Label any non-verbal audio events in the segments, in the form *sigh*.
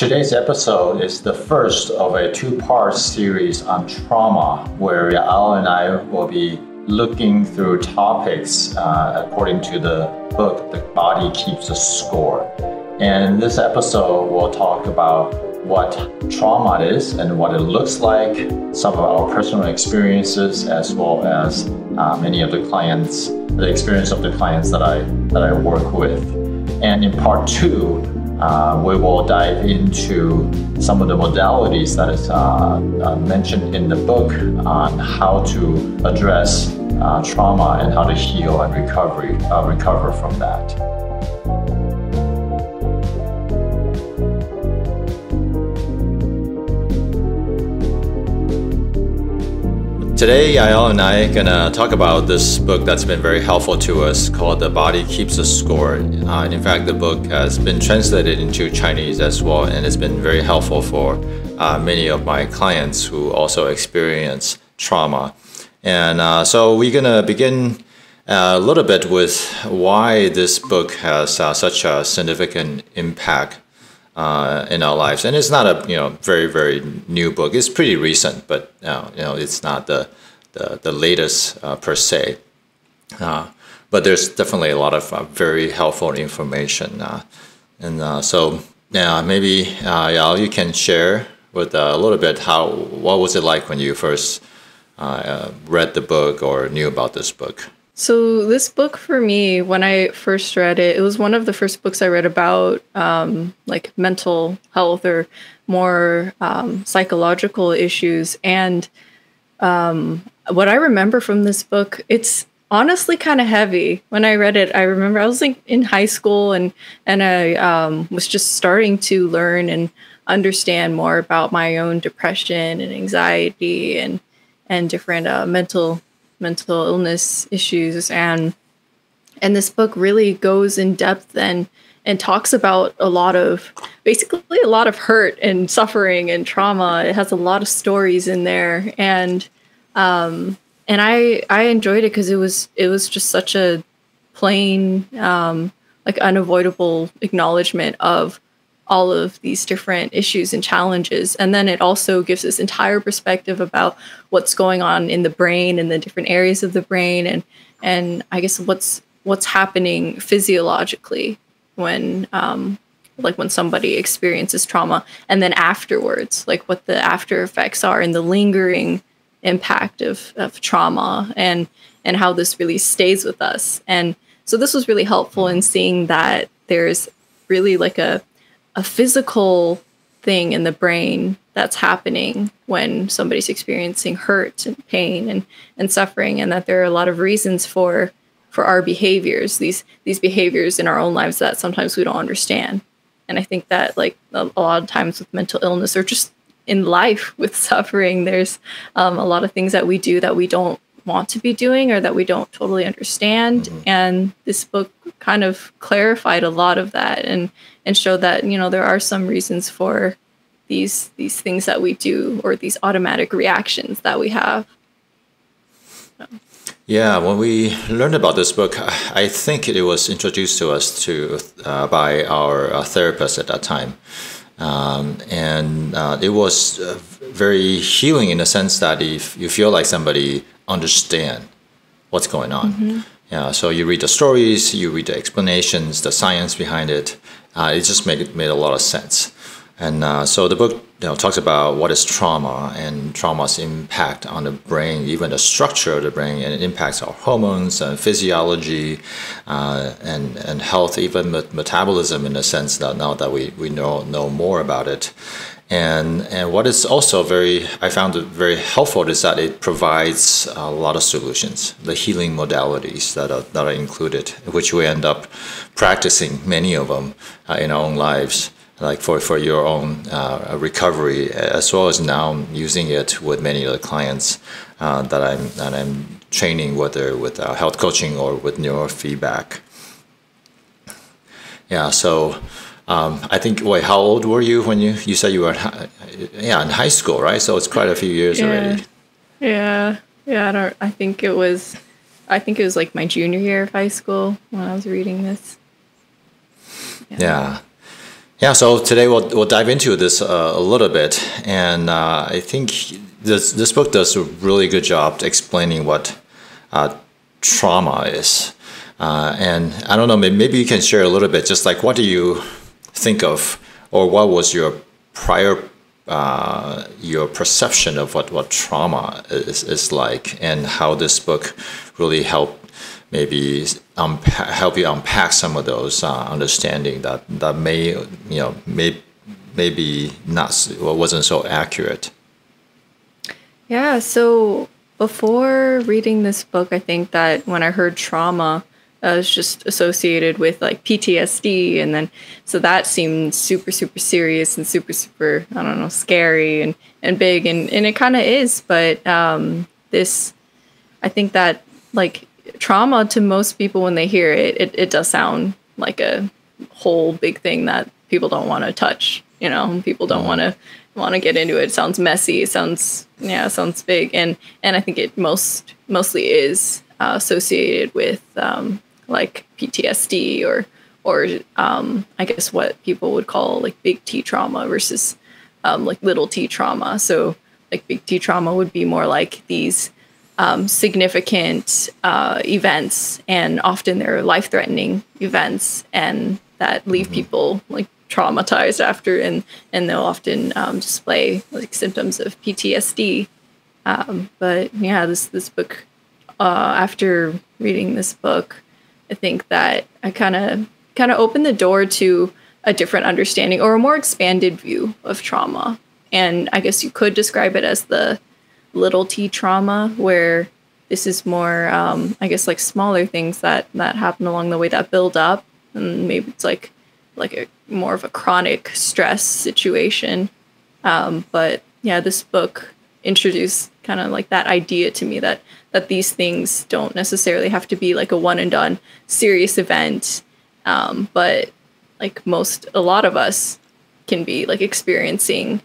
Today's episode is the first of a two part series on trauma, where Al and I will be looking through topics uh, according to the book, The Body Keeps a Score. And this episode, we'll talk about what trauma is and what it looks like, some of our personal experiences, as well as uh, many of the clients, the experience of the clients that I that I work with. And in part two, uh, we will dive into some of the modalities that is uh, uh, mentioned in the book on how to address uh, trauma and how to heal and recovery, uh, recover from that. Today, Yaelle and I are gonna talk about this book that's been very helpful to us called The Body Keeps a Score. Uh, in fact, the book has been translated into Chinese as well, and it's been very helpful for uh, many of my clients who also experience trauma. And uh, so we're gonna begin uh, a little bit with why this book has uh, such a significant impact uh, in our lives. And it's not a you know very very new book. It's pretty recent, but uh, you know it's not the the, the latest uh, per se. Uh, but there's definitely a lot of uh, very helpful information. Uh, and so yeah, maybe yeah, you can share with a little bit how what was it like when you first read the book or knew about this book. So this book for me, when I first read it, it was one of the first books I read about um, like mental health or more um, psychological issues. And um, what I remember from this book, it's honestly kind of heavy. When I read it, I remember I was like in high school and and I um, was just starting to learn and understand more about my own depression and anxiety and and different uh, mental mental illness issues and and this book really goes in depth and and talks about a lot of basically a lot of hurt and suffering and trauma. It has a lot of stories in there and um and I I enjoyed it because it was it was just such a plain um like unavoidable acknowledgement of all of these different issues and challenges. And then it also gives this entire perspective about what's going on in the brain and the different areas of the brain and and I guess what's what's happening physiologically when um, like when somebody experiences trauma and then afterwards like what the after effects are and the lingering impact of, of trauma and and how this really stays with us and so this was really helpful in seeing that there's really like a a physical thing in the brain that's happening when somebody's experiencing hurt and pain and, and suffering and that there are a lot of reasons for for our behaviors these these behaviors in our own lives that sometimes we don't understand. And i think that like a, a lot of times with mental illness or just in life with *laughs* suffering there's um, a lot of things that we do that we don't want to be doing or that we don't totally understand mm-hmm. and this book kind of clarified a lot of that and and showed that you know there are some reasons for these these things that we do or these automatic reactions that we have so. yeah when we learned about this book i think it was introduced to us to uh, by our uh, therapist at that time um, and uh, it was uh, very healing in the sense that if you feel like somebody understand what's going on. Mm-hmm. Yeah, so you read the stories, you read the explanations, the science behind it. Uh, it just made made a lot of sense. And uh, so the book you know, talks about what is trauma and trauma's impact on the brain, even the structure of the brain, and it impacts our hormones and physiology uh, and, and health, even metabolism in the sense that now that we, we know, know more about it. And, and what is also very, I found it very helpful is that it provides a lot of solutions, the healing modalities that are, that are included, which we end up practicing many of them uh, in our own lives, like for, for your own uh, recovery, as well as now using it with many of the clients uh, that, I'm, that I'm training, whether with uh, health coaching or with neurofeedback. Yeah, so um, I think. Wait, how old were you when you you said you were? Yeah, in high school, right? So it's quite a few years yeah. already. Yeah, yeah. I don't. I think it was. I think it was like my junior year of high school when I was reading this. Yeah. yeah. Yeah, so today we'll, we'll dive into this uh, a little bit, and uh, I think this this book does a really good job explaining what uh, trauma is, uh, and I don't know maybe you can share a little bit, just like what do you think of, or what was your prior uh, your perception of what what trauma is, is like, and how this book really helped maybe help you unpack some of those uh, understanding that that may you know may maybe not wasn't so accurate. Yeah. So before reading this book, I think that when I heard trauma, I was just associated with like PTSD, and then so that seemed super super serious and super super I don't know scary and and big, and and it kind of is, but um, this I think that like trauma to most people when they hear it, it, it does sound like a whole big thing that people don't want to touch. You know, people don't want to want to get into it. It sounds messy. It sounds yeah, sounds big, and and I think it most mostly is uh, associated with um, like PTSD or or um, I guess what people would call like big T trauma versus um, like little T trauma. So like big T trauma would be more like these um, significant uh, events, and often they're life threatening events, and that leave mm-hmm. people like traumatized after, and and they'll often um, display like symptoms of PTSD. Um, but yeah, this this book, uh, after reading this book, I think that I kind of kind of opened the door to a different understanding or a more expanded view of trauma. And I guess you could describe it as the little t trauma where this is more um, i guess like smaller things that that happen along the way that build up and maybe it's like like a more of a chronic stress situation um, but yeah this book introduced kind of like that idea to me that that these things don't necessarily have to be like a one and done serious event um, but like most a lot of us can be like experiencing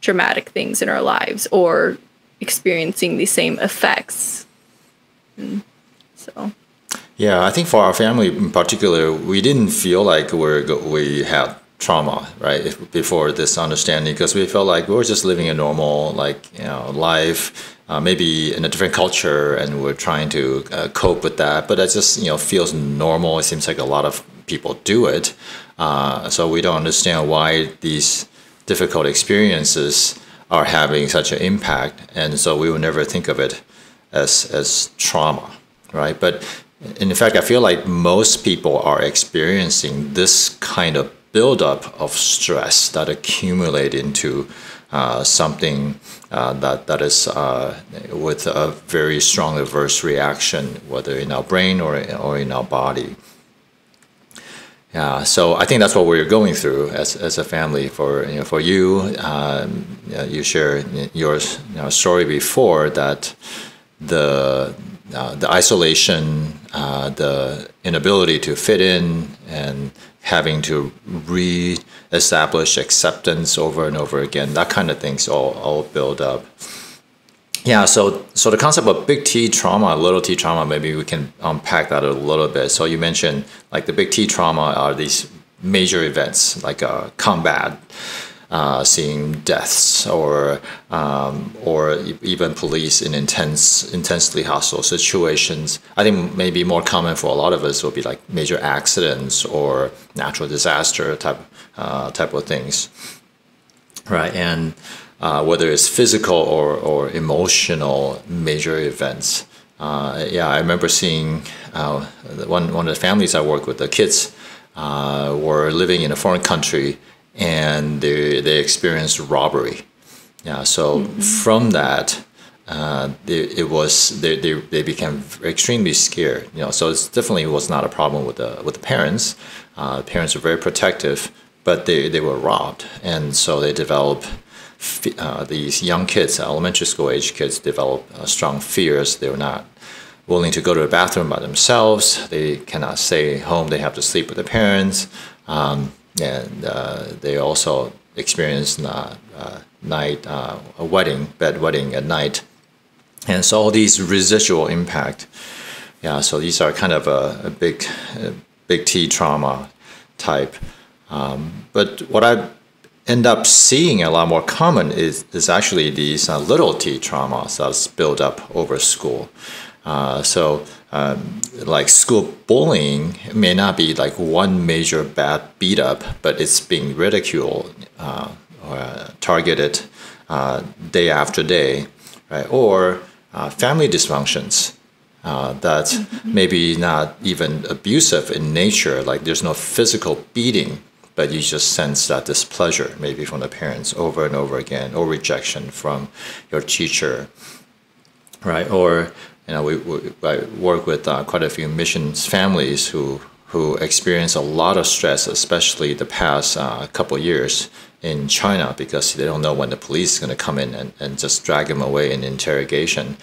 traumatic things in our lives or experiencing the same effects. And so. Yeah, I think for our family in particular, we didn't feel like we're we had trauma right before this understanding because we felt like we were just living a normal like you know life uh, maybe in a different culture and we're trying to uh, cope with that but it just you know feels normal. It seems like a lot of people do it. Uh, so we don't understand why these difficult experiences are having such an impact, and so we will never think of it as as trauma, right? But in fact, I feel like most people are experiencing this kind of buildup of stress that accumulate into uh, something that that is uh, with a very strong adverse reaction, whether in our brain or or in our body. Yeah, so I think that's what we're going through as, as a family. For you, know, for you, um, you share your you know, story before that the uh, the isolation, uh, the inability to fit in, and having to re-establish acceptance over and over again. That kind of things all all build up. Yeah, so so the concept of big T trauma, little T trauma, maybe we can unpack that a little bit. So you mentioned like the big T trauma are these major events like uh, combat, uh, seeing deaths, or um, or even police in intense, intensely hostile situations. I think maybe more common for a lot of us will be like major accidents or natural disaster type uh, type of things, right? And uh, whether it's physical or, or emotional major events. Uh, yeah, I remember seeing uh, one, one of the families I work with, the kids uh, were living in a foreign country and they, they experienced robbery. Yeah, so mm-hmm. from that, uh, they, it was they, they, they became extremely scared. You know, so it definitely was not a problem with the with the parents. Uh, parents were very protective, but they, they were robbed, and so they developed uh, these young kids, elementary school age kids, develop uh, strong fears. They're not willing to go to the bathroom by themselves. They cannot stay home. They have to sleep with their parents. Um, and uh, they also experience uh, uh, night uh, a wetting, bed wetting at night. And so all these residual impact. Yeah, so these are kind of a, a big, a big T trauma type. Um, but what I end up seeing a lot more common is, is actually these uh, little t traumas that's built up over school. Uh, so, um, like school bullying may not be like one major bad beat up, but it's being ridiculed uh, or targeted uh, day after day, right? Or uh, family dysfunctions. Uh, that maybe not even abusive in nature, like there's no physical beating, but you just sense that displeasure maybe from the parents over and over again, or rejection from your teacher, right? Or you know, we, we I work with uh, quite a few missions families who who experience a lot of stress, especially the past uh, couple years in China, because they don't know when the police is going to come in and, and just drag them away in interrogation.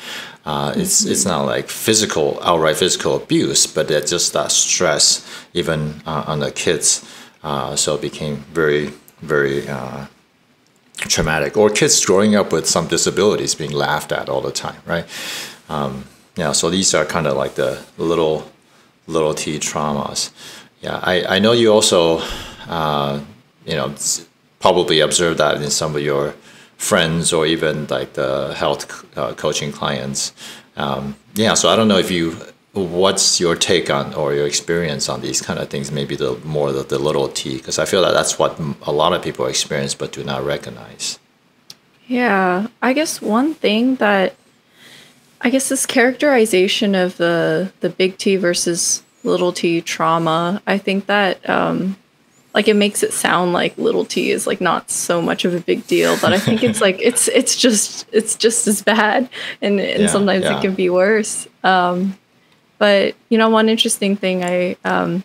Uh, it's mm-hmm. it's not like physical, outright physical abuse, but it's just that stress, even uh, on the kids. Uh, so it became very very uh, traumatic. Or kids growing up with some disabilities being laughed at all the time, right? Um, yeah, so these are kind of like the little little t traumas. Yeah, I, I know you also, uh, you know, probably observed that in some of your friends or even like the health uh, coaching clients. Um, yeah, so I don't know if you, what's your take on or your experience on these kind of things? Maybe the more the, the little t, because I feel that that's what a lot of people experience but do not recognize. Yeah, I guess one thing that I guess this characterization of the the big T versus little T trauma, I think that um, like it makes it sound like little T is like not so much of a big deal, but I think it's like *laughs* it's it's just it's just as bad, and and yeah, sometimes yeah. it can be worse. Um, but you know, one interesting thing I um,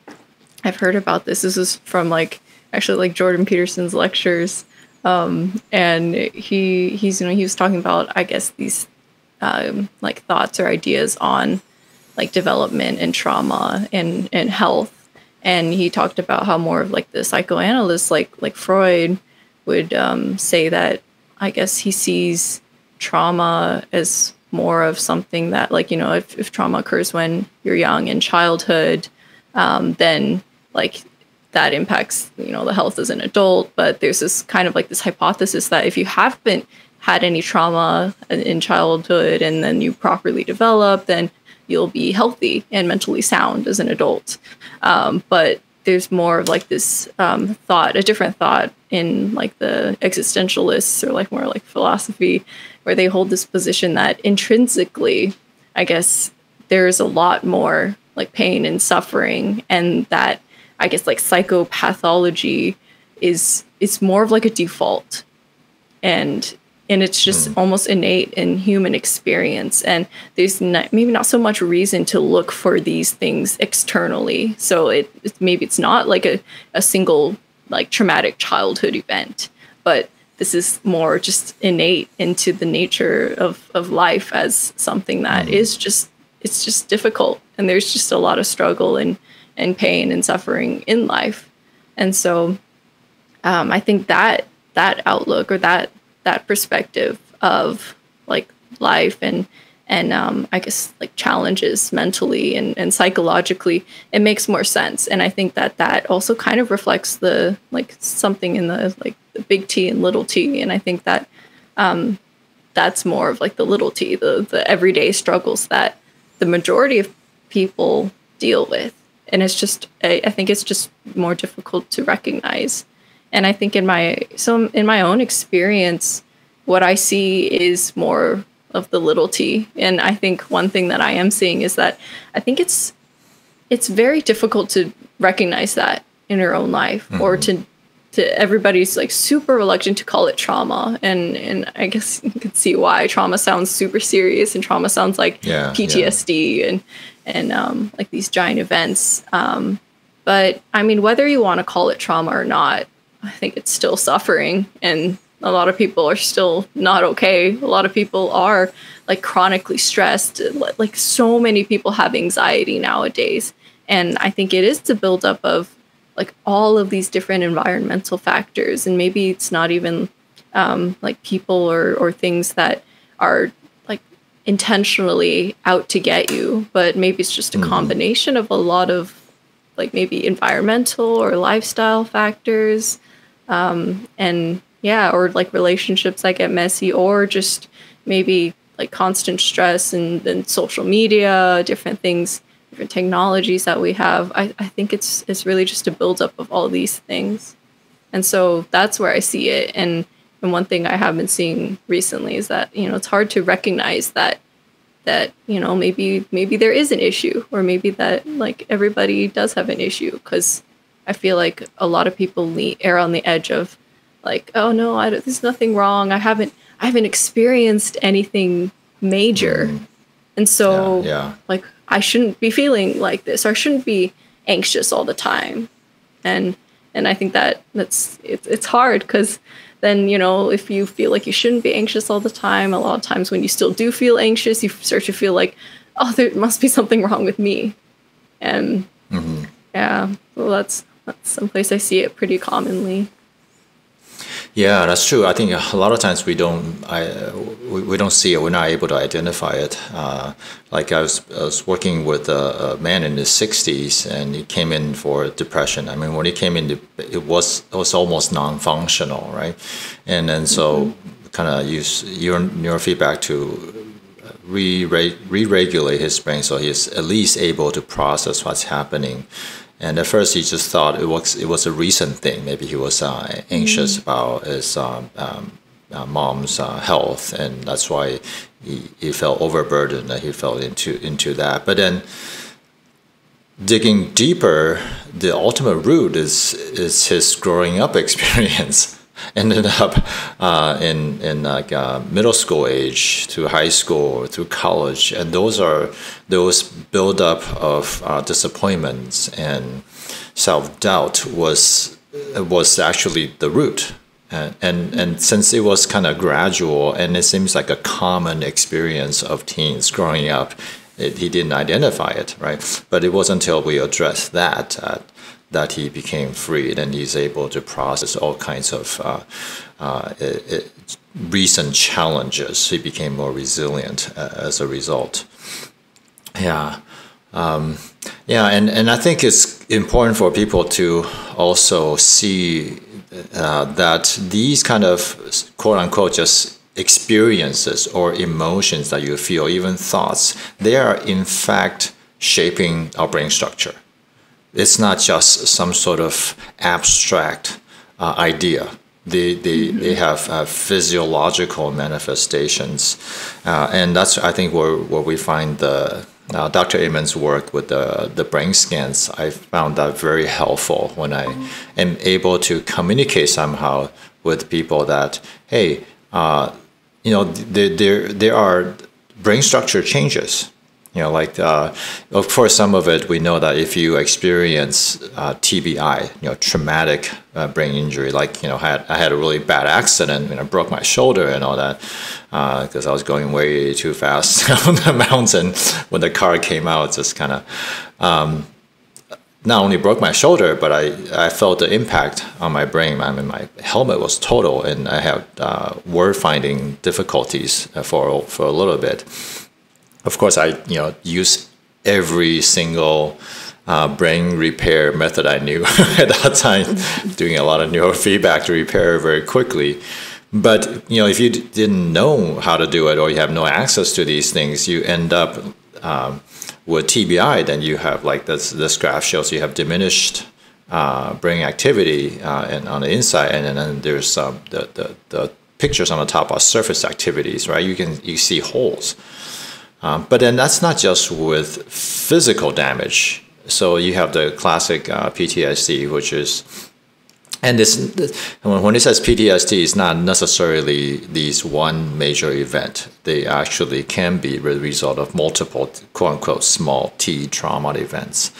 I've heard about this. This is from like actually like Jordan Peterson's lectures, um, and he he's you know he was talking about I guess these um, like thoughts or ideas on like development and trauma and and health. And he talked about how more of like the psychoanalysts like like freud would um, say that i guess he sees trauma as more of something that like you know if, if trauma occurs when you're young in childhood um, then like that impacts you know the health as an adult. But there's this kind of like this hypothesis that if you haven't had any trauma in childhood and then you properly develop, then you'll be healthy and mentally sound as an adult. Um, but there's more of like this um, thought, a different thought in like the existentialists or like more like philosophy, where they hold this position that intrinsically, I guess, there's a lot more like pain and suffering, and that I guess like psychopathology is it's more of like a default, and and it's just mm. almost innate in human experience and there's not, maybe not so much reason to look for these things externally so it, it maybe it's not like a, a single like traumatic childhood event but this is more just innate into the nature of, of life as something that mm. is just it's just difficult and there's just a lot of struggle and, and pain and suffering in life and so um, i think that that outlook or that that perspective of like life and and um, I guess like challenges mentally and, and psychologically, it makes more sense. And I think that that also kind of reflects the like something in the like the big T and little T. And I think that um, that's more of like the little T, the the everyday struggles that the majority of people deal with. And it's just I, I think it's just more difficult to recognize and I think in my so in my own experience, what I see is more of the little t. And I think one thing that I am seeing is that I think it's it's very difficult to recognize that in your own life mm-hmm. or to to everybody's like super reluctant to call it trauma and and I guess *laughs* you could see why trauma sounds super serious and trauma sounds like yeah, PTSD yeah. and and um, like these giant events um, but I mean whether you want to call it trauma or not I think it's still suffering and a lot of people are still not okay. A lot of people are like chronically stressed. Like so many people have anxiety nowadays. And I think it is the buildup of like all of these different environmental factors. And maybe it's not even um, like people or, or things that are like intentionally out to get you, but maybe it's just a mm-hmm. combination of a lot of like maybe environmental or lifestyle factors, um, and yeah, or like relationships that get messy, or just maybe like constant stress and, and social media, different things, different technologies that we have. I, I think it's it's really just a buildup of all these things. And so that's where I see it. And and one thing I have been seeing recently is that, you know, it's hard to recognize that that, you know, maybe maybe there is an issue or maybe that like everybody does have an issue because I feel like a lot of people le- err on the edge of like, oh no, I there's nothing wrong. I haven't I haven't experienced anything major. Mm. And so yeah, yeah. like I shouldn't be feeling like this or I shouldn't be anxious all the time. And and I think that that's it's it's hard cuz then you know if you feel like you shouldn't be anxious all the time a lot of times when you still do feel anxious you start to feel like oh there must be something wrong with me and mm-hmm. yeah well that's that's someplace i see it pretty commonly yeah, that's true. I think a lot of times we don't, I, we, we don't see it. We're not able to identify it. Uh, like I was, I was working with a, a, man in his 60s, and he came in for depression. I mean, when he came in, it was it was almost non-functional, right? And then so mm-hmm. kind of use your neurofeedback to re re-regulate his brain, so he's at least able to process what's happening. And at first, he just thought it was it was a recent thing. Maybe he was uh, anxious mm. about his um, um, uh, mom's uh, health, and that's why he, he felt overburdened. That he fell into into that. But then, digging deeper, the ultimate root is is his growing up *laughs* experience ended up uh, in in like uh, middle school age to high school to college, and those are those buildup of uh, disappointments and self doubt was was actually the root. And, and and since it was kind of gradual and it seems like a common experience of teens growing up, it, he didn't identify it, right? But it wasn't until we addressed that that he became free. and he's able to process all kinds of uh, uh, recent challenges. He became more resilient uh, as a result. Yeah. Um, yeah, and, and I think it's important for people to also see uh, that these kind of quote unquote just experiences or emotions that you feel, even thoughts, they are in fact shaping our brain structure it's not just some sort of abstract uh, idea. They, they, mm-hmm. they have uh, physiological manifestations. Uh, and that's, I think, where, where we find the uh, Dr. Amen's work with the, the brain scans. I found that very helpful when I am able to communicate somehow with people that, hey, uh, you know, there, there, there are brain structure changes you know, like uh, of course, some of it we know that if you experience uh, TBI, you know, traumatic uh, brain injury, like you know, had I had a really bad accident, you know, broke my shoulder and all that because uh, I was going way too fast *laughs* on the mountain when the car came out. Just kind of. Um, not only broke my shoulder, but I, I felt the impact on my brain. I mean, my helmet was total, and I had uh, word finding difficulties for for a little bit of course, I you know use every single uh, brain repair method I knew *laughs* at that time, doing a lot of neurofeedback to repair very quickly. But you know, if you d- didn't know how to do it or you have no access to these things, you end up um, with TBI. Then you have like this. This graph shows you have diminished uh, brain activity uh, and on the inside, and then there's um, the, the the pictures on the top are surface activities, right? You can you see holes. Um, but then that's not just with physical damage. So you have the classic uh, PTSD, which is, and this when it says PTSD, it's not necessarily these one major event. They actually can be the result of multiple quote unquote small T trauma events.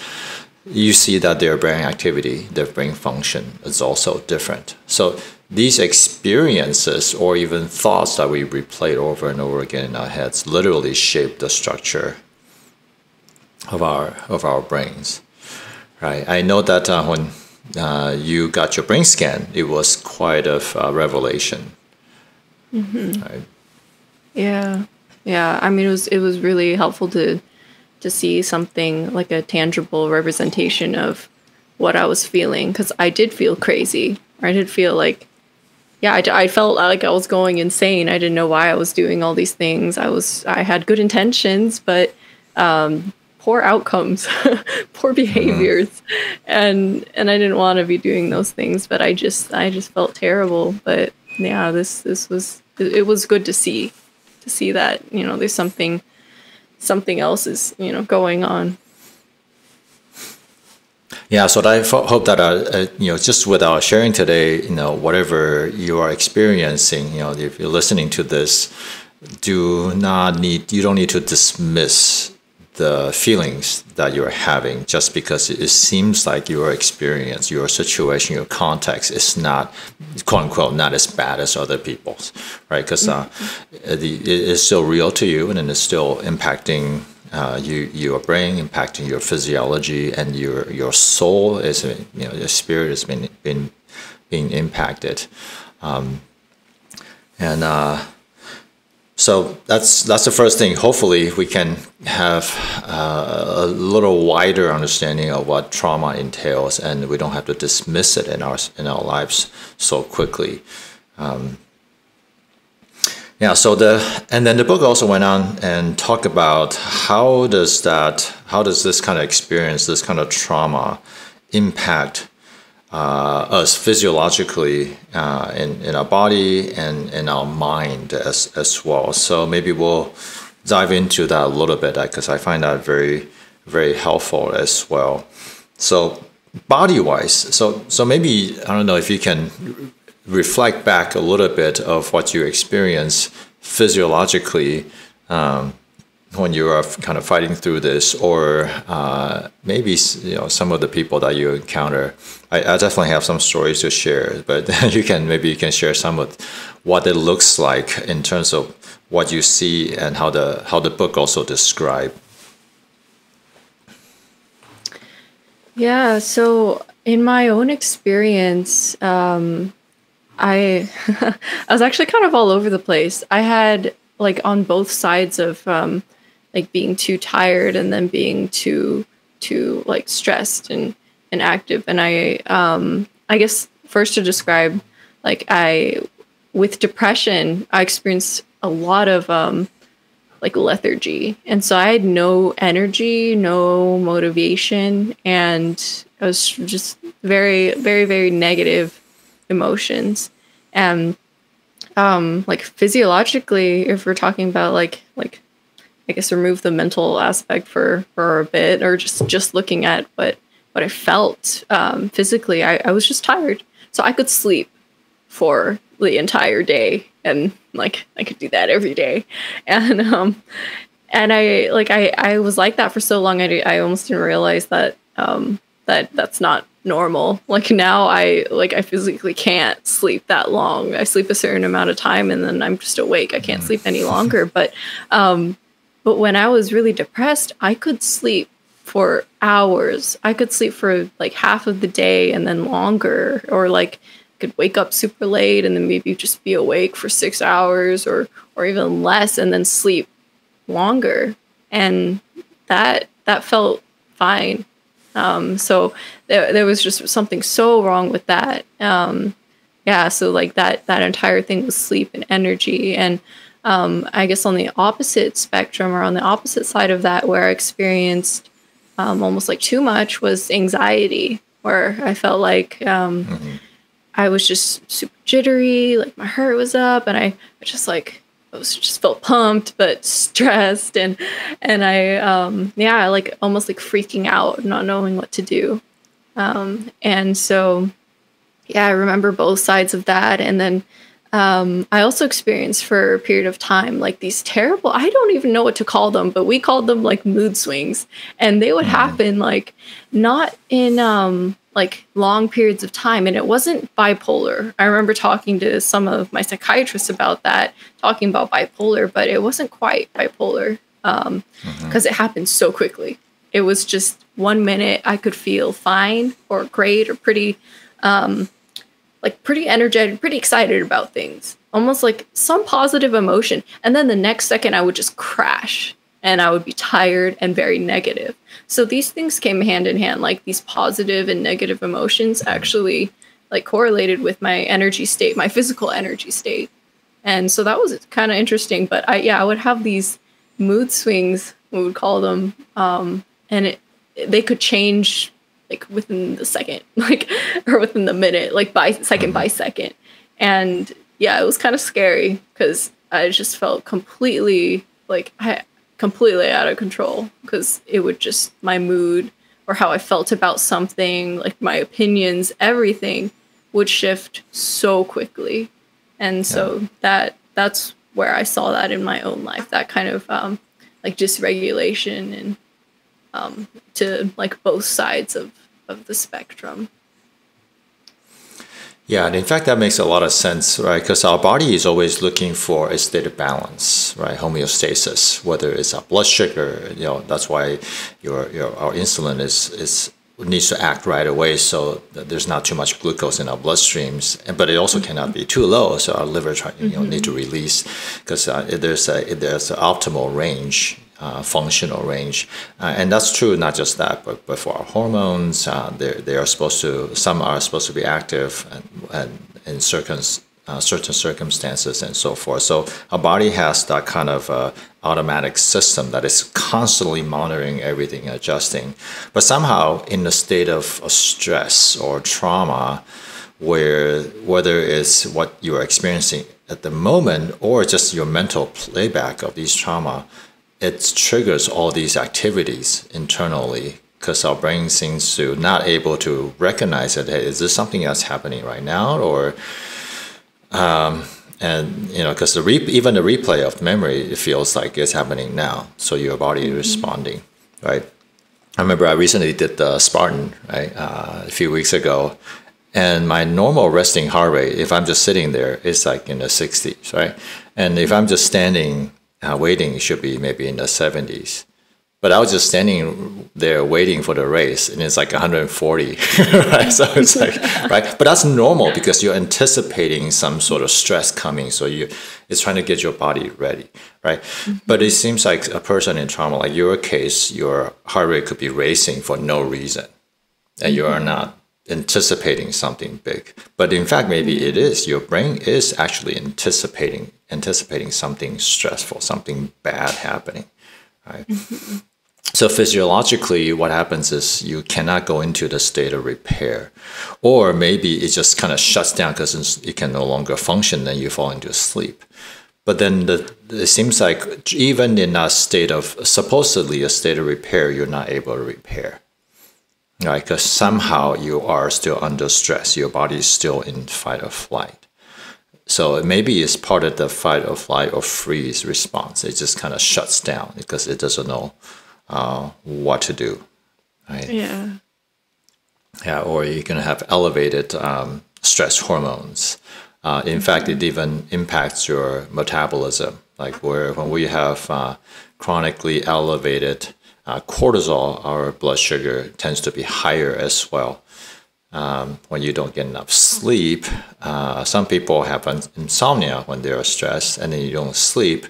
You see that their brain activity, their brain function is also different. So these experiences or even thoughts that we replay over and over again in our heads literally shape the structure of our of our brains right i know that uh, when uh, you got your brain scan it was quite a uh, revelation mm-hmm. right? yeah yeah i mean it was it was really helpful to to see something like a tangible representation of what I was feeling because I did feel crazy. I did feel like, yeah, I, I felt like I was going insane. I didn't know why I was doing all these things. I was, I had good intentions, but um, poor outcomes, *laughs* poor behaviors, mm-hmm. and and I didn't want to be doing those things. But I just, I just felt terrible. But yeah, this, this was, it, it was good to see, to see that you know there's something, something else is you know going on. Yeah, so I hope that uh, uh, you know just with our sharing today, you know whatever you are experiencing, you know if you're listening to this, do not need you don't need to dismiss the feelings that you're having just because it seems like your experience, your situation, your context is not, quote unquote, not as bad as other people's, right? Because uh, mm-hmm. it is still real to you and it's still impacting uh, you, your brain impacting your physiology and your your soul is you know your spirit has been been being impacted, um, and uh, so that's that's the first thing. Hopefully, we can have uh, a little wider understanding of what trauma entails, and we don't have to dismiss it in our in our lives so quickly. Um, yeah. So the and then the book also went on and talked about how does that how does this kind of experience this kind of trauma impact uh, us physiologically uh, in in our body and in our mind as as well. So maybe we'll dive into that a little bit because I find that very very helpful as well. So body wise, so so maybe I don't know if you can reflect back a little bit of what you experience physiologically um, when you are kind of fighting through this, or uh, maybe you know some of the people that you encounter. I, I, definitely have some stories to share, but *laughs* you can maybe you can share some of what it looks like in terms of what you see and how the how the book also describe. Yeah. So in my own experience, um, I *laughs* I was actually kind of all over the place. I had like on both sides of um, like being too tired and then being too too like stressed and and active. And I um, I guess first to describe like I with depression I experienced a lot of um, like lethargy, and so I had no energy, no motivation, and I was just very very very negative emotions. And um like physiologically if we're talking about like like i guess remove the mental aspect for for a bit or just just looking at what what i felt um physically i, I was just tired. So i could sleep for the entire day and like i could do that every day. *laughs* And um and i like i i was like that for so long i, I almost didn't realize that um that that's not normal. Like now I like I physically can't sleep that long. I sleep a certain amount of time and then I'm just awake. I can't sleep any longer. But um but when I was really depressed, I could sleep for hours. I could sleep for like half of the day and then longer or like could wake up super late and then maybe just be awake for 6 hours or or even less and then sleep longer. And that that felt fine um, so there, there was just something so wrong with that. Um, yeah, so like that that entire thing was sleep and energy, and um, I guess on the opposite spectrum or on the opposite side of that, where I experienced um, almost like too much was anxiety, where I felt like um, mm-hmm. I was just super jittery, like my heart was up, and I just like I was just felt pumped but stressed and and I um yeah like almost like freaking out not knowing what to do um and so yeah I remember both sides of that and then um, I also experienced for a period of time like these terrible, I don't even know what to call them, but we called them like mood swings. And they would mm. happen like not in um, like long periods of time. And it wasn't bipolar. I remember talking to some of my psychiatrists about that, talking about bipolar, but it wasn't quite bipolar because um, mm-hmm. it happened so quickly. It was just one minute I could feel fine or great or pretty, um, like pretty energetic, pretty excited about things, almost like some positive emotion. And then the next second I would just crash and I would be tired and very negative. So these things came hand in hand, like these positive and negative emotions actually like correlated with my energy state, my physical energy state. And so that was kind of interesting. But I, yeah, I would have these mood swings, we would call them, um, and it, they could change like within the second, *laughs* like, or within the minute, like by second by second. And yeah, it was kind of scary because I just felt completely like I completely out of control because it would just my mood or how I felt about something, like my opinions, everything would shift so quickly. And so yeah. that that's where I saw that in my own life, that kind of um, like dysregulation and um, to like both sides of, of the spectrum. Yeah, and in fact, that makes a lot of sense, right? Because our body is always looking for a state of balance, right? Homeostasis, whether it's our blood sugar, you know, that's why your, your our insulin is is needs to act right away, so there's not too much glucose in our bloodstreams. But it also cannot be too low, so our liver, try, you know, mm-hmm. need to release because uh, there's a there's an optimal range uh, functional range. Uh, and that's true not just that, but, but for our hormones, uh, they are supposed to, some are supposed to be active and, and in certain, uh, certain circumstances and so forth. So our body has that kind of uh, automatic system that is constantly monitoring everything, adjusting. But somehow in a state of stress or trauma, where whether it's what you are experiencing at the moment or just your mental playback of these trauma, it triggers all these activities internally because our brain seems to not able to recognize it. Hey, is this something that's happening right now, or um, and you know, because the re- even the replay of memory it feels like it's happening now. So your body mm-hmm. is responding, right? I remember I recently did the Spartan right uh, a few weeks ago, and my normal resting heart rate, if I'm just sitting there, is like in the 60s, right? And if I'm just standing uh, waiting should be maybe in the 70s. But I was just standing there waiting for the race, and it's like 140, *laughs* right? So it's like, *laughs* right? But that's normal because you're anticipating some sort of stress coming, so you, it's trying to get your body ready, right? Mm-hmm. But it seems like a person in trauma, like your case, your heart rate could be racing for no reason, and you are mm-hmm. not anticipating something big. But in fact, maybe it is. Your brain is actually anticipating anticipating something stressful, something bad happening. Right. Mm-hmm. So physiologically, what happens is you cannot go into the state of repair, or maybe it just kind of shuts down because it can no longer function, and you fall into sleep. But then the, it seems like even in a state of supposedly a state of repair, you're not able to repair right? Because somehow you are still under stress. Your body is still in fight or flight. So maybe it's part of the fight or flight or freeze response. It just kind of shuts down because it doesn't know uh, what to do, right? Yeah. Yeah, or you can have elevated um, stress hormones. Uh, in fact, it even impacts your metabolism. Like where when we have uh, chronically elevated uh, cortisol, our blood sugar tends to be higher as well. Um, when you don't get enough sleep, uh, some people have insomnia when they are stressed, and then you don't sleep.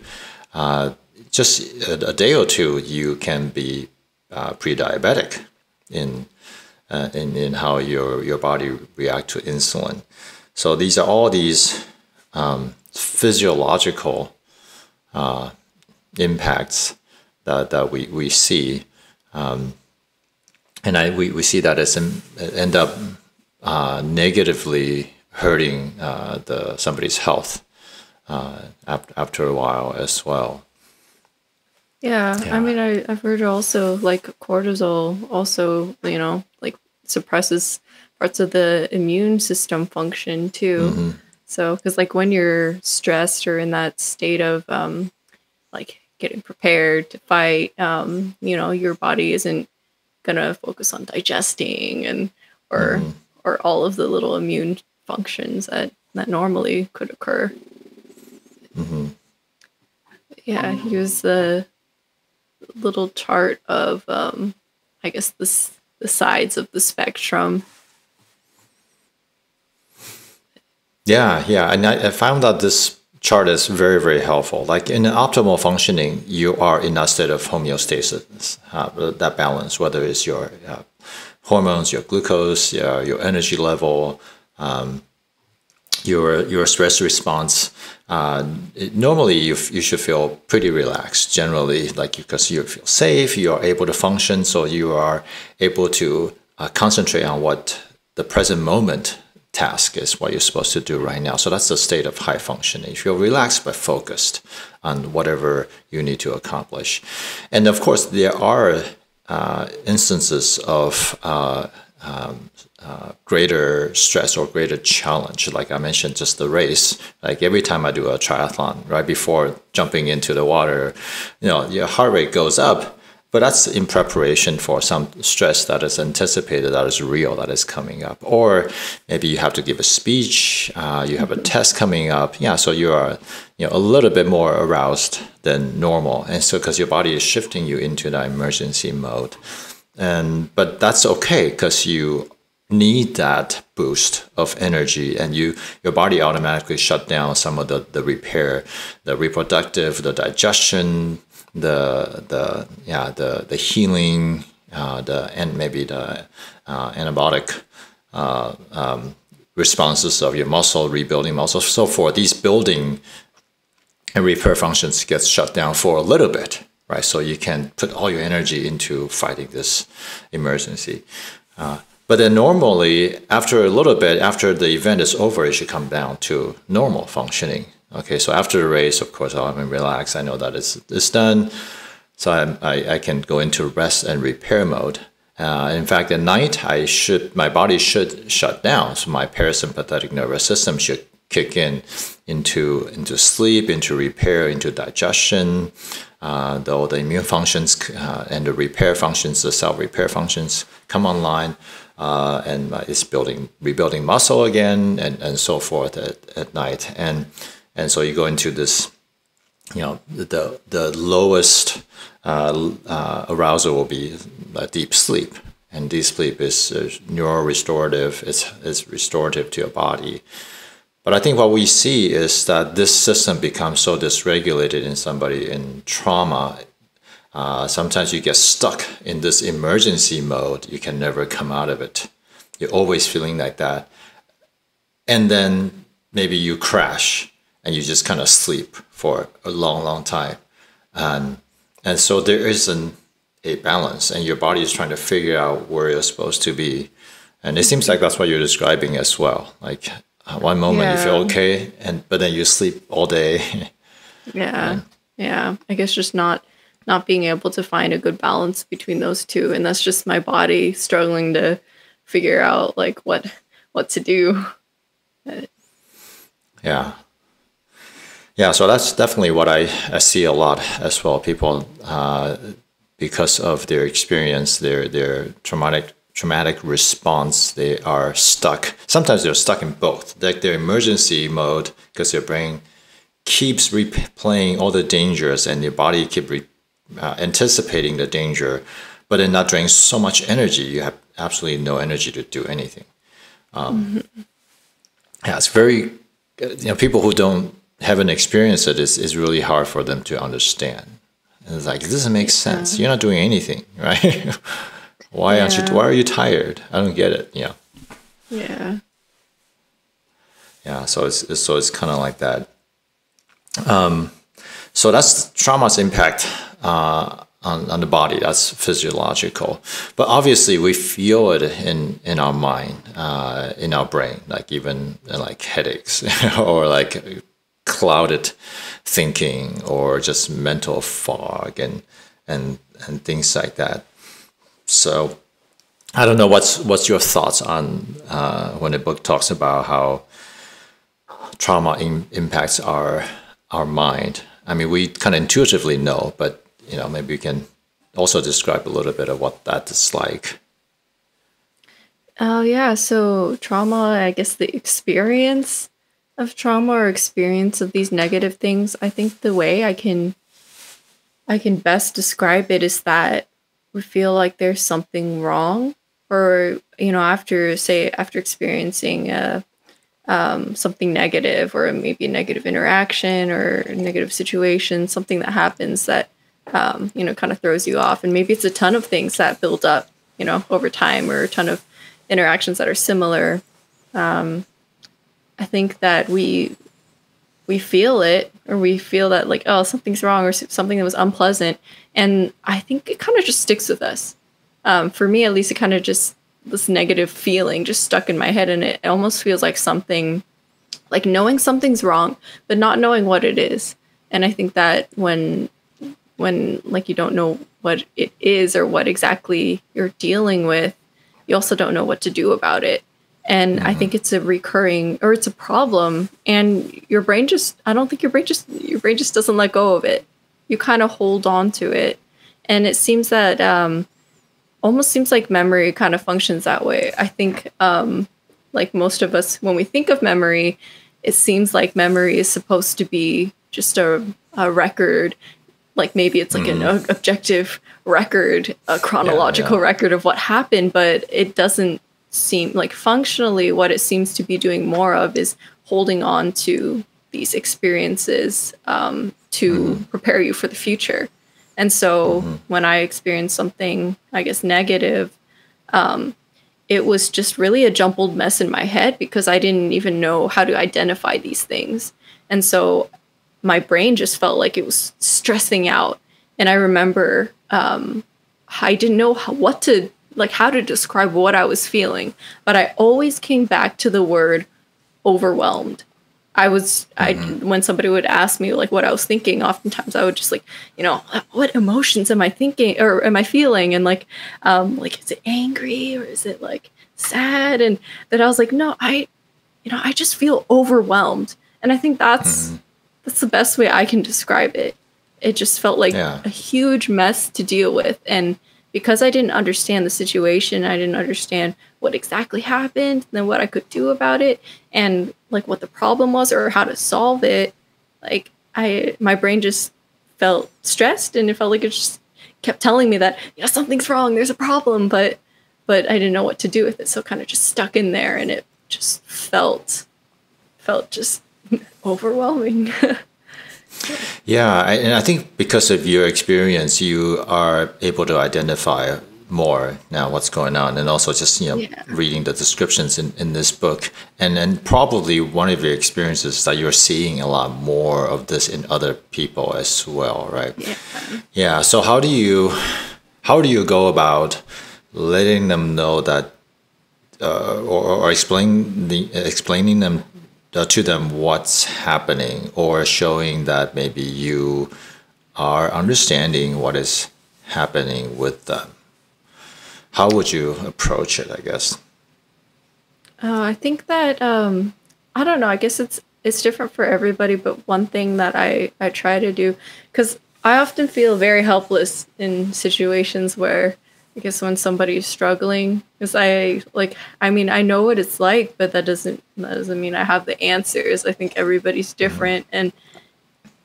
Uh, just a, a, day or two, you can be uh, pre-diabetic in, uh, in in how your your body react to insulin. So these are all these um, physiological uh, impacts that, that we, we see. Um, and I, we, we see that as end up uh, negatively hurting uh, the somebody's health uh, after, after a while as well. Yeah, yeah, I mean, I, I've heard also like cortisol also, you know, like suppresses parts of the immune system function too. Mm-hmm. So, because like when you're stressed or in that state of um, like getting prepared to fight. Um, you know, your body isn't gonna focus on digesting and or mm-hmm. or all of the little immune functions that that normally could occur. Mm-hmm. Yeah, use the little chart of um, I guess this the sides of the spectrum. Yeah, yeah, and I, I found that this chart is very, very helpful. Like in optimal functioning, you are in that state of homeostasis, uh, that balance, whether it's your uh, hormones, your glucose, your, your energy level, um, your your stress response. Uh, it, normally, you, you should feel pretty relaxed. Generally, like because you feel safe, you are able to function, so you are able to uh, concentrate on what the present moment task is what you're supposed to do right now. So that's the state of high functioning. If you're relaxed but focused on whatever you need to accomplish. And of course, there are uh, instances of uh, um, uh, greater stress or greater challenge. Like I mentioned, just the race. Like every time I do a triathlon, right before jumping into the water, you know, your heart rate goes up but that's in preparation for some stress that is anticipated, that is real, that is coming up. Or maybe you have to give a speech, uh, you have a test coming up. Yeah, so you are you know, a little bit more aroused than normal. And so because your body is shifting you into that emergency mode. And but that's okay because you need that boost of energy and you your body automatically shut down some of the, the repair the reproductive the digestion the the yeah the the healing uh, the and maybe the uh, antibiotic uh, um, responses of your muscle rebuilding muscle so forth. These building and repair functions get shut down for a little bit right? So you can put all your energy into fighting this emergency. Uh, but then normally after a little bit after the event is over it should come down to normal functioning Okay, so after the race, of course, I'm relaxed. I know that it's, it's done. So I'm, I, I can go into rest and repair mode. Uh, in fact, at night, I should my body should shut down. So my parasympathetic nervous system should kick in into into sleep, into repair, into digestion. Uh, though the immune functions uh, and the repair functions, the cell repair functions come online, uh, and it's building rebuilding muscle again, and, and so forth at, at night. And and so you go into this you know the the lowest uh, uh, arousal will be a deep sleep. And deep sleep is uh, neural restorative it's, it's restorative to your body. But i think what we see is that this system becomes so dysregulated in somebody in trauma uh, sometimes you get stuck in this emergency mode you can never come out of it. You're always feeling like that. And then maybe you crash and you just kind of sleep for a long, long time. And, and so there isn't a balance, and your body is trying to figure out where you're supposed to be. And it seems like that's what you're describing as well. Like uh, one moment yeah. you feel okay, and but then you sleep all day. *laughs* yeah, and, yeah. I guess just not not being able to find a good balance between those two, and that's just my body struggling to figure out like what what to do. Yeah, yeah, so that's definitely what I, I see a lot as well. People, uh, because of their experience, their their traumatic traumatic response, they are stuck. Sometimes they're stuck in both, like their emergency mode, because their brain keeps replaying all the dangers, and your body keep re- uh, anticipating the danger, but then that drains so much energy. You have absolutely no energy to do anything. Um, mm-hmm. Yeah, it's very. You know, people who don't haven't experienced it is, is really hard for them to understand. And it's like, it doesn't make sense. Yeah. You're not doing anything, *laughs* right? why yeah. aren't you, why are you tired? I don't get it. Yeah. Yeah. Yeah. So it's, it's so it's kind of like that. Um, so that's trauma's impact, uh, on, on the body. That's physiological. But obviously, we feel it in, in our mind, uh, in our brain, like even like headaches *laughs* or like clouded thinking or just mental fog and and and things like that. So I don't know what's what's your thoughts on uh, when the book talks about how trauma impacts our our mind. I mean, we kind of intuitively know, but you know, maybe we can also describe a little bit of what that is like. Oh yeah, so trauma, I guess the experience of trauma or experience of these negative things, I think the way I can I can best describe it is that we feel like there's something wrong or you know after say after experiencing a um, something negative or maybe a negative interaction or negative situation, something that happens that, um, you know, kind of throws you off. And maybe it's a ton of things that build up, you know, over time or a ton of interactions that are similar. Um, I think that we we feel it or we feel that like oh something's wrong or something that was unpleasant. And i think it kind of just sticks with us. Um, for me at least it kind of just this negative feeling just stuck in my head and it almost feels like something like knowing something's wrong but not knowing what it is. And i think that when when like you don't know what it is or what exactly you're dealing with you also don't know what to do about it and mm-hmm. i think it's a recurring or it's a problem and your brain just i don't think your brain just your brain just doesn't let go of it you kind of hold on to it and it seems that um almost seems like memory kind of functions that way. I think, um, like most of us, when we think of memory, it seems like memory is supposed to be just a, a record. Like maybe it's like mm. an objective record, a chronological yeah, yeah. record of what happened, but it doesn't seem like functionally what it seems to be doing more of is holding on to these experiences um, to mm. prepare you for the future. And so mm-hmm. when I experienced something, I guess, negative, um, it was just really a jumbled mess in my head because I didn't even know how to identify these things. And so my brain just felt like it was stressing out. And I remember um, I didn't know how, what to, like, how to describe what I was feeling. But I always came back to the word overwhelmed. I was I mm-hmm. when somebody would ask me like what I was thinking, oftentimes I would just like, you know, what emotions am I thinking or am I feeling? And like um like is it angry or is it like sad? And that I was like, no, I you know, I just feel overwhelmed. And I think that's mm-hmm. that's the best way I can describe it. It just felt like yeah. a huge mess to deal with. And because I didn't understand the situation, I didn't understand what exactly happened, then what I could do about it, and like what the problem was or how to solve it. Like I, my brain just felt stressed, and it felt like it just kept telling me that you know something's wrong, there's a problem, but but I didn't know what to do with it, so kind of just stuck in there, and it just felt felt just *laughs* overwhelming. *laughs* Yeah, I, and I think because of your experience, you are able to identify more now what's going on and also just you know yeah. reading the descriptions in, in this book. And then probably one of your experiences is that you're seeing a lot more of this in other people as well right? Yeah, yeah so how do you how do you go about letting them know that uh, or, or explain the explaining them to them what's happening or showing that maybe you are understanding what is happening with them. How would you approach it, I guess? Uh, I think that um, I don't know. I guess it's it's different for everybody. But one thing that I I try to do because I often feel very helpless in situations where I guess when somebody's struggling, because I like, I mean, I know what it's like, but that doesn't that doesn't mean I have the answers. I think everybody's different, and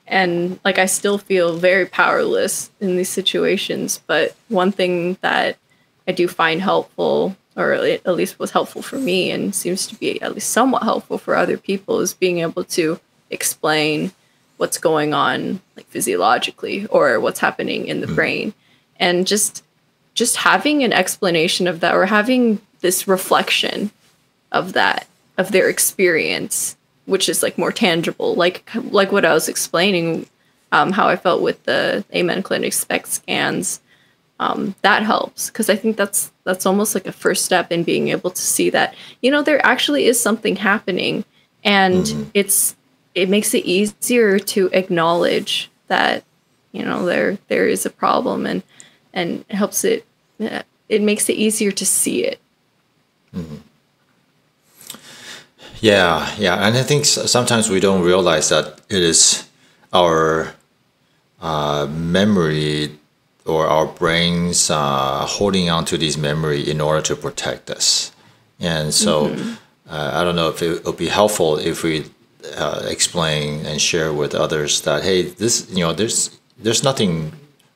and like I still feel very powerless in these situations. But one thing that I do find helpful, or at least was helpful for me, and seems to be at least somewhat helpful for other people, is being able to explain what's going on, like physiologically, or what's happening in the mm-hmm. brain, and just just having an explanation of that or having this reflection of that of their experience which is like more tangible like like what i was explaining um, how i felt with the amen clinic SPECT scans um, that helps because i think that's that's almost like a first step in being able to see that you know there actually is something happening and mm-hmm. it's it makes it easier to acknowledge that you know there there is a problem and and it helps it it makes it easier to see it mm-hmm. yeah yeah and i think sometimes we don't realize that it is our uh, memory or our brains uh, holding on to these memory in order to protect us and so mm-hmm. uh, i don't know if it would be helpful if we uh, explain and share with others that hey this you know there's there's nothing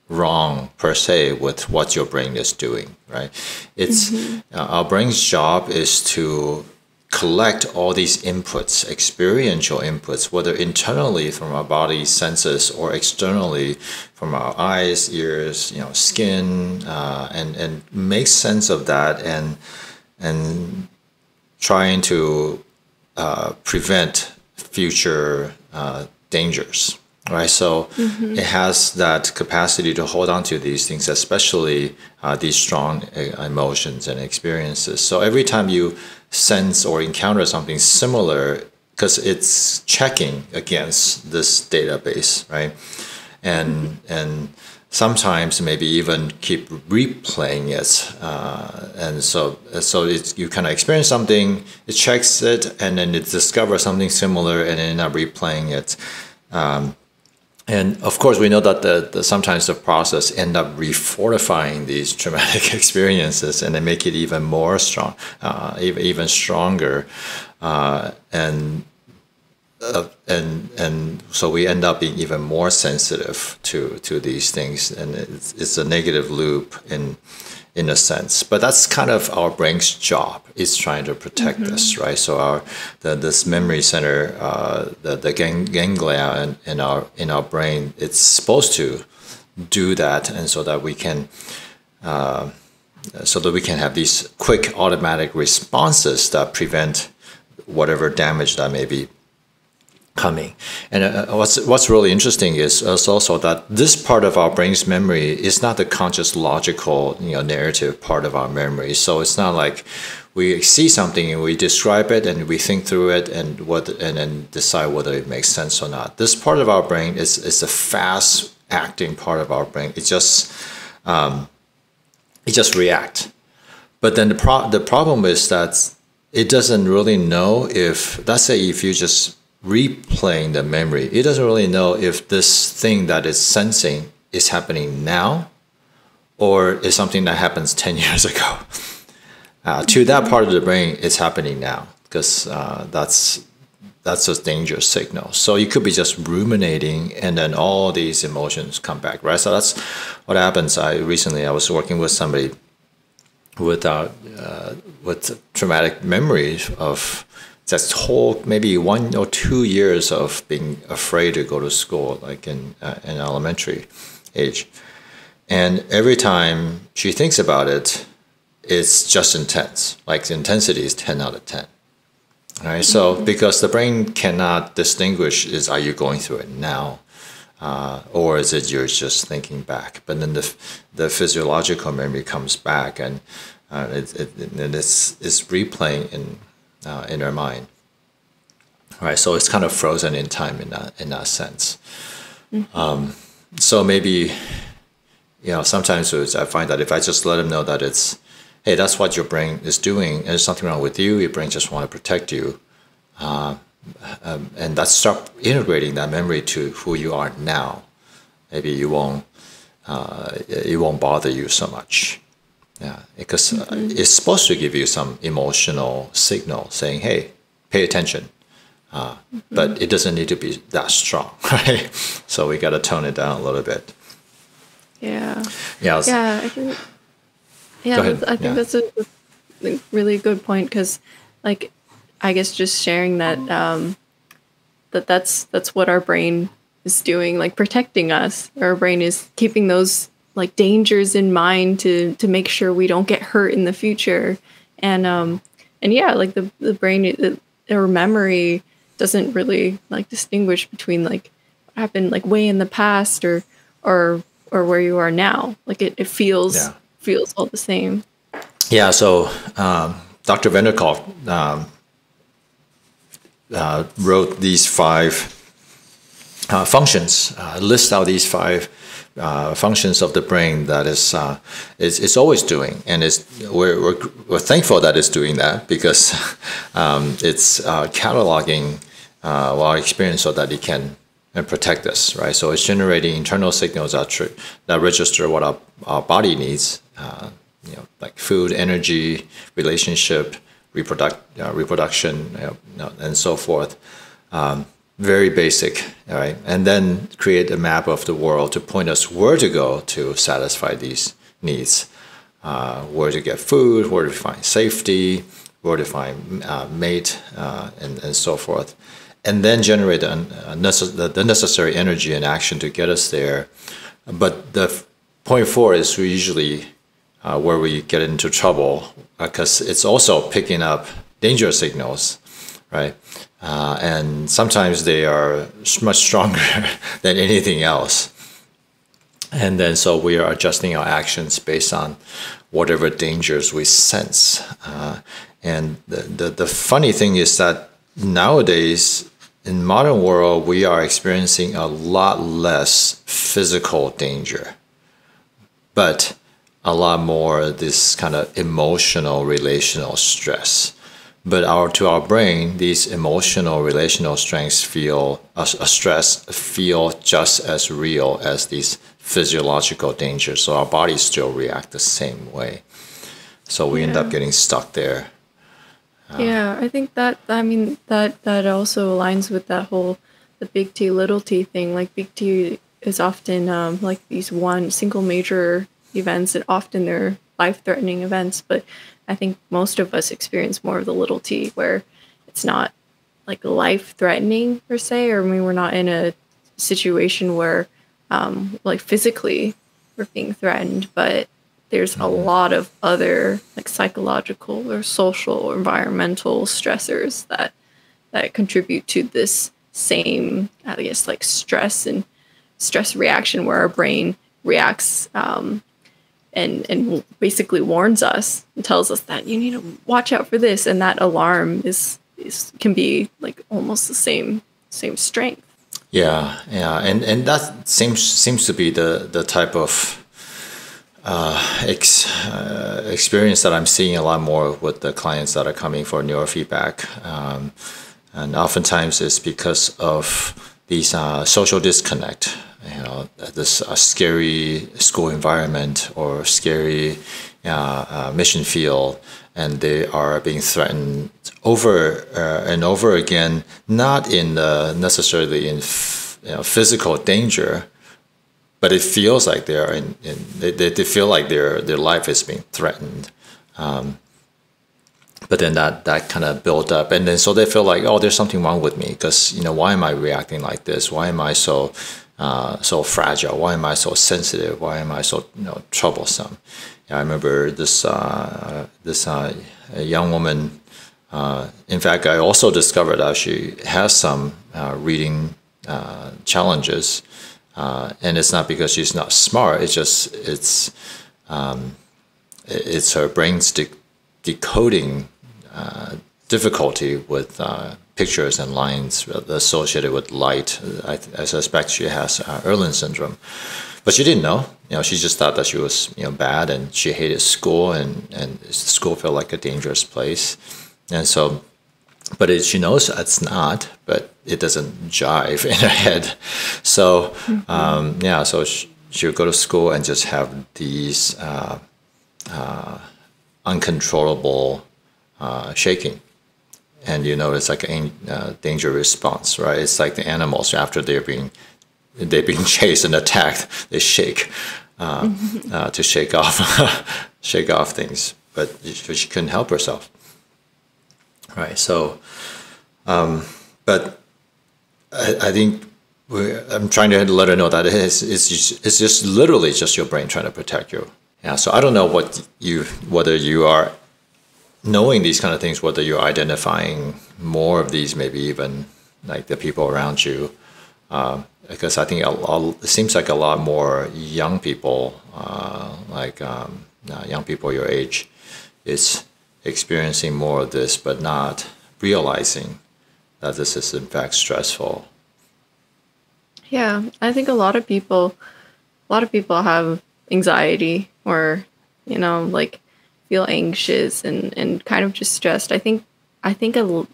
wrong per se with what your brain is doing, right? It's mm-hmm. uh, our brain's job is to collect all these inputs, experiential inputs, whether internally from our body senses or externally from our eyes, ears, you know, skin, uh, and and make sense of that and and trying to uh, prevent future uh, dangers right? So mm-hmm. it has that capacity to hold on to these things, especially uh, these strong uh, emotions and experiences. So every time you sense or encounter something similar, because it's checking against this database, right? And mm-hmm. and sometimes maybe even keep replaying it, uh, and so so it's, you kind of experience something, it checks it, and then it discovers something similar, and then up replaying it. Um, and of course, we know that the, the, sometimes the process end up refortifying these *laughs* traumatic experiences, and they make it even more strong, uh, even stronger, uh, and uh, and and so we end up being even more sensitive to to these things, and it's, it's a negative loop in in a sense. But that's kind of our brain's job is trying to protect mm-hmm. us, right? So our the, this memory center, uh, the the gang, ganglia in, in our in our brain, it's supposed to do that, and so that we can. Uh, so that we can have these quick automatic responses that prevent whatever damage that may be coming. And uh, what's what's really interesting is, is also that this part of our brain's memory is not the conscious, logical, you know, narrative part of our memory. So it's not like we see something and we describe it and we think through it and what and then decide whether it makes sense or not. This part of our brain is is a fast acting part of our brain. It just um, it just react. But then the pro- the problem is that it doesn't really know if let's say if you just replaying the memory. It doesn't really know if this thing that it's sensing is happening now or is something that happens *laughs* 10 years ago. Uh, to that part of the brain, it's happening now because uh, that's that's a dangerous signal. So you could be just ruminating, and then all these emotions come back, right? So that's what happens. I recently I was working with somebody with uh, uh with traumatic memories of just whole maybe one or two years of being afraid to go to school, like in uh, in elementary age, and every time she thinks about it, it's just intense. Like the intensity is ten out of ten. All right. So mm-hmm. because the brain cannot distinguish is are you going through it now, uh, or is it you're just thinking back? But then the the physiological memory comes back and uh, it, it, and it's it's replaying in uh, in our mind. Right, so it's kind of frozen in time in that in that sense. Mm-hmm. Um, so maybe, you know, sometimes I find that if I just let them know that it's, hey, that's what your brain is doing, and there's something wrong with you. Your brain just want to protect you, uh, um, and that's start integrating that memory to who you are now. Maybe you won't, uh, it won't bother you so much. Yeah, because uh, mm-hmm. it's supposed to give you some emotional signal saying, "Hey, pay attention." Uh, mm-hmm. But it doesn't need to be that strong, *laughs* right? So we got to tone it down a little bit. Yeah. Yeah. Yeah. I think. Yeah, I think yeah. that's a, a really good point because, like, I guess just sharing that um, that that's that's what our brain is doing, like protecting us. Our brain is keeping those like dangers in mind to to make sure we don't get hurt in the future. And um and yeah like the the brain or memory doesn't really like distinguish between like what happened like way in the past or or or where you are now. Like it, it feels yeah. feels all the same. Yeah so um, dr van um, uh, wrote these five uh, functions uh, list out these five uh, functions of the brain that is, uh, is, is always doing, and it's, we're, we're, we're thankful that it's doing that because *laughs* um, it's uh, cataloging uh, our experience so that it can and protect us, right? So it's generating internal signals that, tr- that register what our, our body needs, uh, you know, like food, energy, relationship, reproduct, uh, reproduction, you know, and so forth. Um, very basic, all right? And then create a map of the world to point us where to go to satisfy these needs. Uh, where to get food, where to find safety, where to find uh, mate uh, and, and so forth, and then generate the, necess- the necessary energy and action to get us there. But the point four is usually uh, where we get into trouble because uh, it's also picking up danger signals, right? Uh, and sometimes they are much stronger *laughs* than anything else. And then so we are adjusting our actions based on whatever dangers we sense. Uh, and the, the, the funny thing is that nowadays in modern world we are experiencing a lot less physical danger but a lot more this kind of emotional relational stress but our to our brain these emotional relational strengths feel a, a stress feel just as real as these physiological dangers. So our bodies still react the same way. So we yeah. end up getting stuck there. Uh, yeah i think that i mean that that also aligns with that whole the big t little t thing. Like big t is often um, like these one single major events and often they're life threatening events but I think most of us experience more of the little t where it's not like life threatening per se, or I mean, we're not in a situation where um, like physically we're being threatened, but there's a mm-hmm. lot of other like psychological or social or environmental stressors that that contribute to this same I guess like stress and stress reaction where our brain reacts um, and and basically warns us and tells us that you need to watch out for this and that alarm is, is can be like almost the same same strength yeah yeah and and that seems seems to be the the type of uh, ex, uh, experience that I'm seeing a lot more with the clients that are coming for neurofeedback. Um, and oftentimes it's because of these uh, social disconnect you know this scary school environment or scary uh, uh, mission field, and they are being threatened over uh, and over again, not in necessarily in you know, physical danger, but it feels like they are in, in they, they feel like their their life is being threatened. Um, but then that that kind of built up and then so they feel like oh there's something wrong with me because you know why am i reacting like this why am i so uh, so fragile? Why am I so sensitive? Why am I so you know troublesome? I remember this uh, this uh, young woman. Uh, in fact, I also discovered that she has some uh, reading challenges, and it's not because she's not smart. It's just it's um, it's her brain's de- decoding difficulty with pictures and lines associated with light. I, I suspect she has uh, Irlen syndrome, but she didn't know. You know, she just thought that she was you know bad and she hated school and and school felt like a dangerous place, and so. But it, she knows it's not, but it doesn't jive *laughs* in her head. So, mm-hmm. um, yeah, so she, she would go to school and just have these uh, uh, uncontrollable uh, shaking and you know it's like a uh, danger response, right? It's like the animals after they're being they're being *laughs* chased and attacked, they shake uh, *laughs* uh, to shake off *laughs* shake off things, but she couldn't help herself, right? So, um, but I, I think. I'm trying to let her know that it's, it's, just, it's just literally just your brain trying to protect you. Yeah. So I don't know what you whether you are knowing these kind of things, whether you're identifying more of these, maybe even like the people around you, uh, because I think a, a, it seems like a lot more young people, uh, like um, uh, young people your age, is experiencing more of this, but not realizing that this is in fact stressful. Yeah, I think a lot of people, a lot of people have anxiety or, you know, like feel anxious and, and kind of just stressed. I think I think a,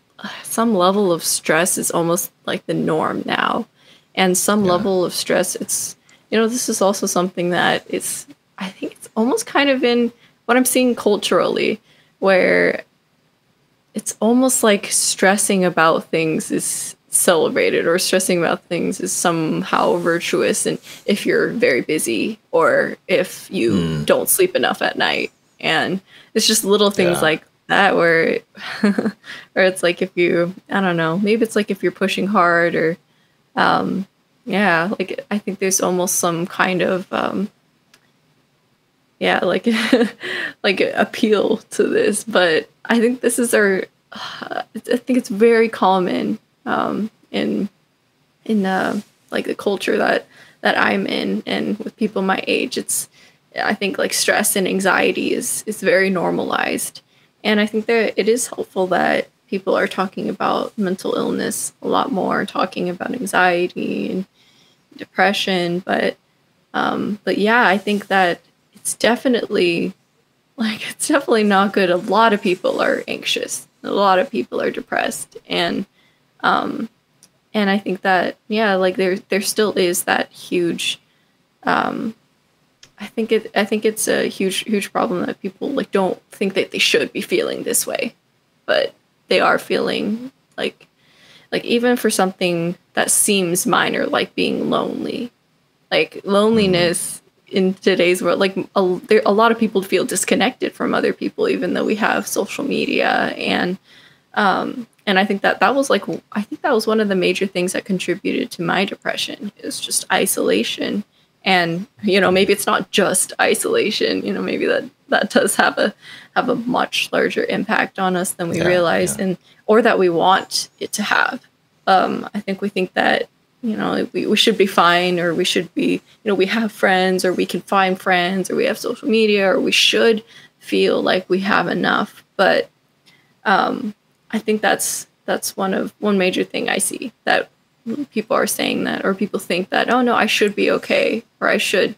some level of stress is almost like the norm now, and some yeah. level of stress. It's you know this is also something that it's I think it's almost kind of in what I'm seeing culturally, where it's almost like stressing about things is celebrated or stressing about things is somehow virtuous and if you're very busy or if you mm. don't sleep enough at night and it's just little things yeah. like that where *laughs* where it's like if you I don't know, maybe it's like if you're pushing hard or um yeah, like I think there's almost some kind of um yeah, like *laughs* like appeal to this, but I think this is our *sighs* uh, I think it's very common um in in uh like the culture that that I'm in and with people my age. It's I think like stress and anxiety is is very normalized. And I think that it is helpful that people are talking about mental illness a lot more, talking about anxiety and depression. But um, but yeah, I think that it's definitely *laughs* like it's definitely not good. A lot of people are anxious. A lot of people are depressed, and um, and I think that yeah, like there there still is that huge um, I think it I think it's a huge huge problem that people like don't think that they should be feeling this way, but they are feeling like like even for something that seems minor like being lonely. Like loneliness mm-hmm. in today's world like a, there, a lot of people feel disconnected from other people even though we have social media and um and I think that that was like I think that was one of the major things that contributed to my depression is just isolation and you know maybe it's not just isolation you know maybe that that does have a have a much larger impact on us than we yeah, realize yeah. and or that we want it to have um, i think we think that you know we, we should be fine or we should be you know we have friends or we can find friends or we have social media or we should feel like we have enough but um, i think that's that's one of one major thing i see that people are saying that or people think that oh no i should be okay or i should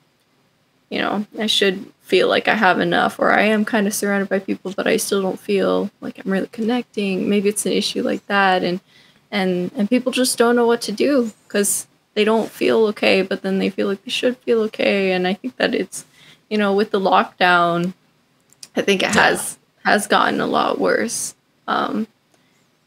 you know i should feel like i have enough or i am kind of surrounded by people but i still don't feel like i'm really connecting. Maybe it's an issue like that and and and people just don't know what to do because they don't feel okay but then they feel like they should feel okay and i think that it's you know with the lockdown i think it has has gotten a lot worse. Um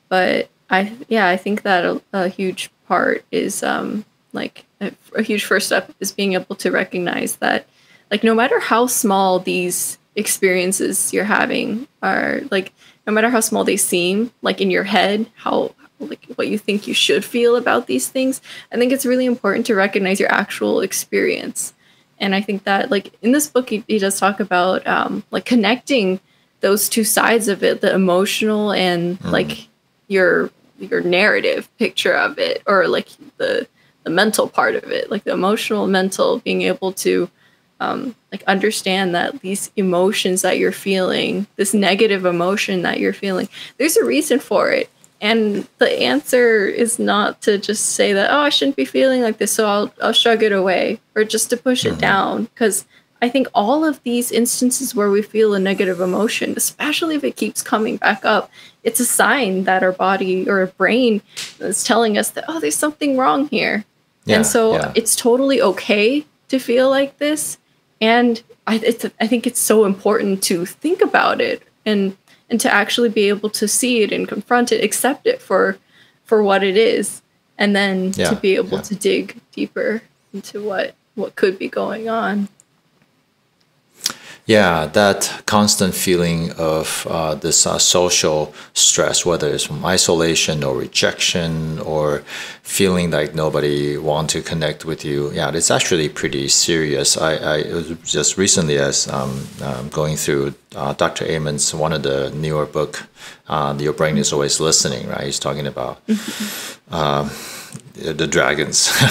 but i yeah i think that a, a huge part is um, like a, a huge first step is being able to recognize that like no matter how small these experiences you're having are like no matter how small they seem like in your head how like what you think you should feel about these things i think it's really important to recognize your actual experience and i think that like in this book he, he does talk about um, like connecting those two sides of it the emotional and mm. like your your narrative picture of it or like the the mental part of it like the emotional mental being able to um, like understand that these emotions that you're feeling this negative emotion that you're feeling there's a reason for it and the answer is not to just say that oh i shouldn't be feeling like this so i'll, I'll shrug it away or just to push mm-hmm. it down because I think all of these instances where we feel a negative emotion, especially if it keeps coming back up, it's a sign that our body or our brain is telling us that, oh, there's something wrong here. Yeah, and so yeah. it's totally okay to feel like this. And I, I think it's so important to think about it and and to actually be able to see it and confront it, accept it for for what it is, and then yeah, to be able to dig deeper into what what could be going on. Yeah, that constant feeling of uh, this uh, social stress, whether it's from isolation or rejection or feeling like nobody want to connect with you. Yeah, it's actually pretty serious. I, I just recently, as um, um, going through uh, Dr. Amen's one of the newer book, uh, Your Brain is Always Listening, right? He's talking about. Um, the dragons *laughs*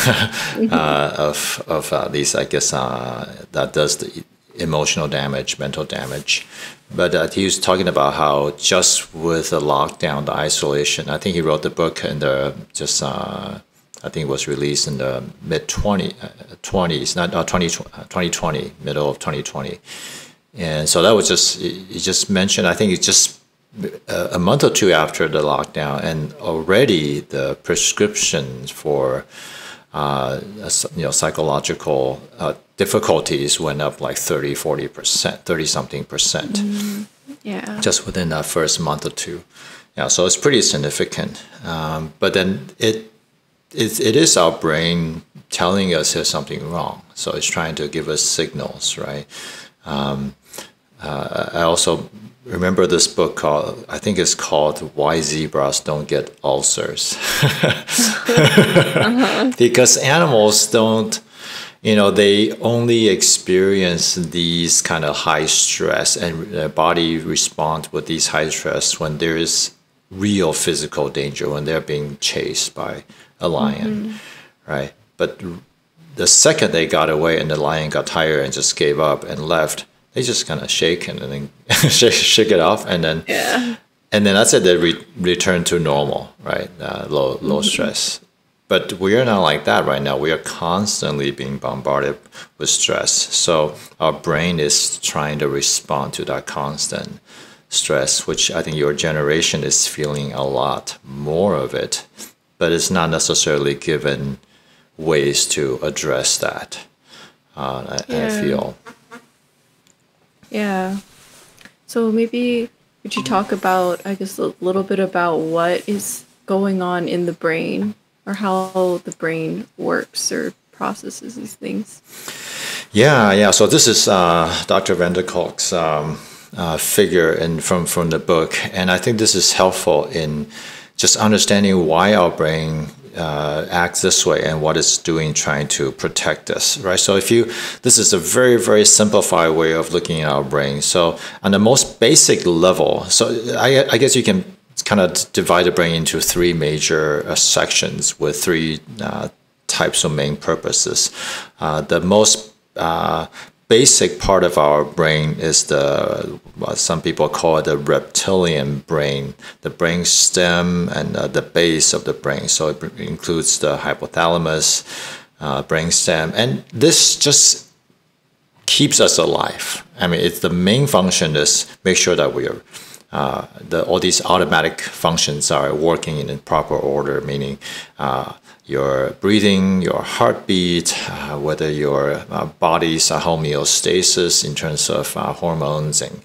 uh, of of uh, these, I guess, uh, that does the emotional damage, mental damage. But uh, he was talking about how just with the lockdown, the isolation. I think he wrote the book in the just. Uh, I think it was released in the mid 20, uh, 20s, not uh, 20, 2020, middle of 2020. And so that was just, he just mentioned, I think it's just a month or two after the lockdown, and already the prescriptions for uh, you know psychological uh, difficulties went up like 30 40 percent 30 something percent mm, yeah. just within that first month or two. Yeah so it's pretty significant. Um, but then it, it it is our brain telling us there's something wrong. So it's trying to give us signals right? Um, uh, I also remember this book called I think it's called Why Zebras Don't Get Ulcers. *laughs* *laughs* uh-huh. Because animals don't you know they only experience these kind of high stress and their body respond with these high stress when there is real physical danger when they're being chased by a lion mm-hmm. right but the second they got away and the lion got tired and just gave up and left they just kind of shake and then *laughs* shake, shake it off and then yeah. and then that's it they re- return to normal right uh, low low mm-hmm. stress but we are not like that right now. We are constantly being bombarded with stress. So our brain is trying to respond to that constant stress, which I think your generation is feeling a lot more of it, but it's not necessarily given ways to address that. Uh, I, yeah. I feel. Yeah. So maybe could you talk about, I guess, a little bit about what is going on in the brain or how the brain works or processes these things. Yeah, yeah. So this is uh, Dr. van der um, uh, figure in, from, from the book. And I think this is helpful in just understanding why our brain uh, acts this way and what it's doing trying to protect us right so if you this is a very very simplified way of looking at our brain so on the most basic level so i, I guess you can kind of divide the brain into three major uh, sections with three uh, types of main purposes. Uh, the most uh, basic part of our brain is the what some people call it the reptilian brain, the brain stem and uh, the base of the brain. So it includes the hypothalamus, uh, brain stem, and this just keeps us alive. I mean, it's the main function is make sure that we are uh, the, all these automatic functions are working in proper order, meaning uh, your breathing, your heartbeat, uh, whether your uh, body's homeostasis in terms of uh, hormones and,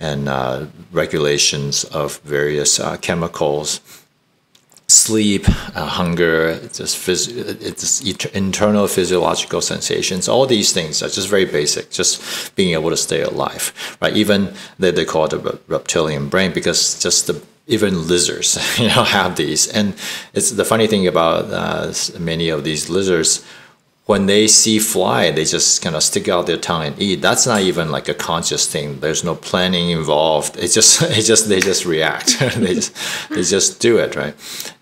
and uh, regulations of various chemicals sleep, uh, hunger, just phys- internal physiological sensations. All these things are just very basic, just being able to stay alive, right? Even they, they call it the reptilian brain because just the even lizards, *laughs* you know, have these. And it's the funny thing about uh, many of these lizards when they see fly, they just kind of stick out their tongue and eat. That's not even like a conscious thing. There's no planning involved. It's just, *laughs* it just, they just react. *laughs* they just, they just do it, right?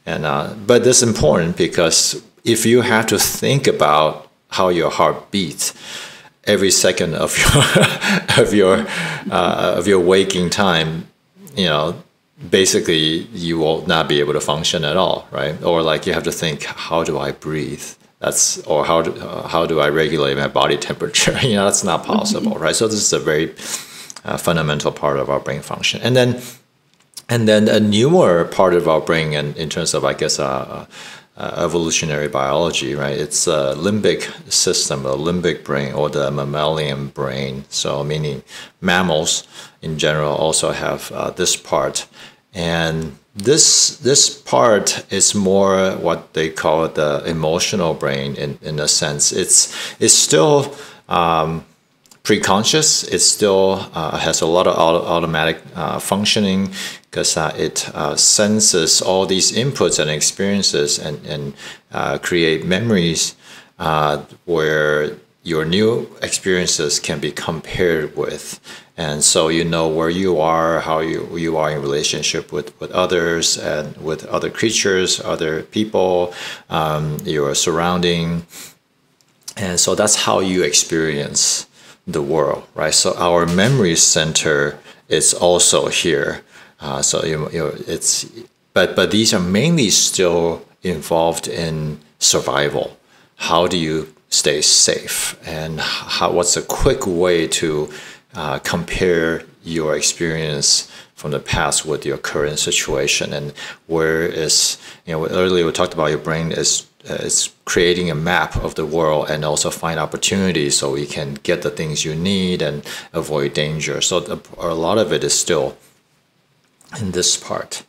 And uh, but this is important because if you have to think about how your heart beats every second of *laughs* your of your uh, of your waking time, you know, basically you will not be able to function at all, right? Or like you have to think, how do I breathe? that's or how do, uh, how do I regulate my body *laughs* temperature? you know, that's not possible, *laughs* right? So this is a very uh, fundamental part of our brain function, and then and then a newer part of our brain, and in terms of I guess. Uh, uh, evolutionary biology, right? It's a limbic system, a limbic brain, or the mammalian brain. So, meaning mammals in general also have uh, this part, and this this part is more what they call the emotional brain in, in a sense it's it's still um, pre-conscious it still uh, has a lot of auto automatic uh, functioning because uh, it senses all these inputs and experiences and, and create memories where your new experiences can be compared with. And so you know where you are how you, you are in relationship with, with others and with other creatures other people um, your surrounding. And so that's how you experience the world right? So our memory center is also here. Uh, so you, you know, it's but but these are mainly still involved in survival. How do you stay safe? And how, what's a quick way to uh, compare your experience from the past with your current situation? And where is you know earlier we talked about your brain is uh, is creating a map of the world and also find opportunities so you can get the things you need and avoid danger. So a lot of it is still in this part.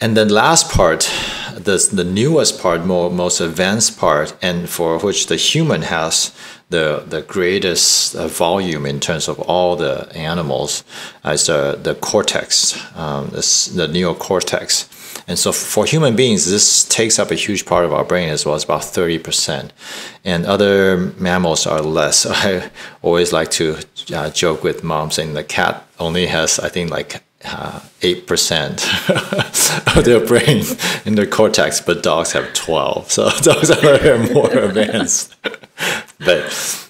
And then last part the, the newest part, more, most advanced part, and for which the human has the, the greatest uh, volume in terms of all the animals, is the, the cortex, um, this, the neocortex. And so for human beings, this takes up a huge part of our brain as well, it's about 30%. And other mammals are less. *laughs* I always like to uh, joke with mom saying the cat only has, I think, like uh, eight percent of their brain in their cortex, but dogs have twelve. So *laughs* dogs are more *laughs* advanced. but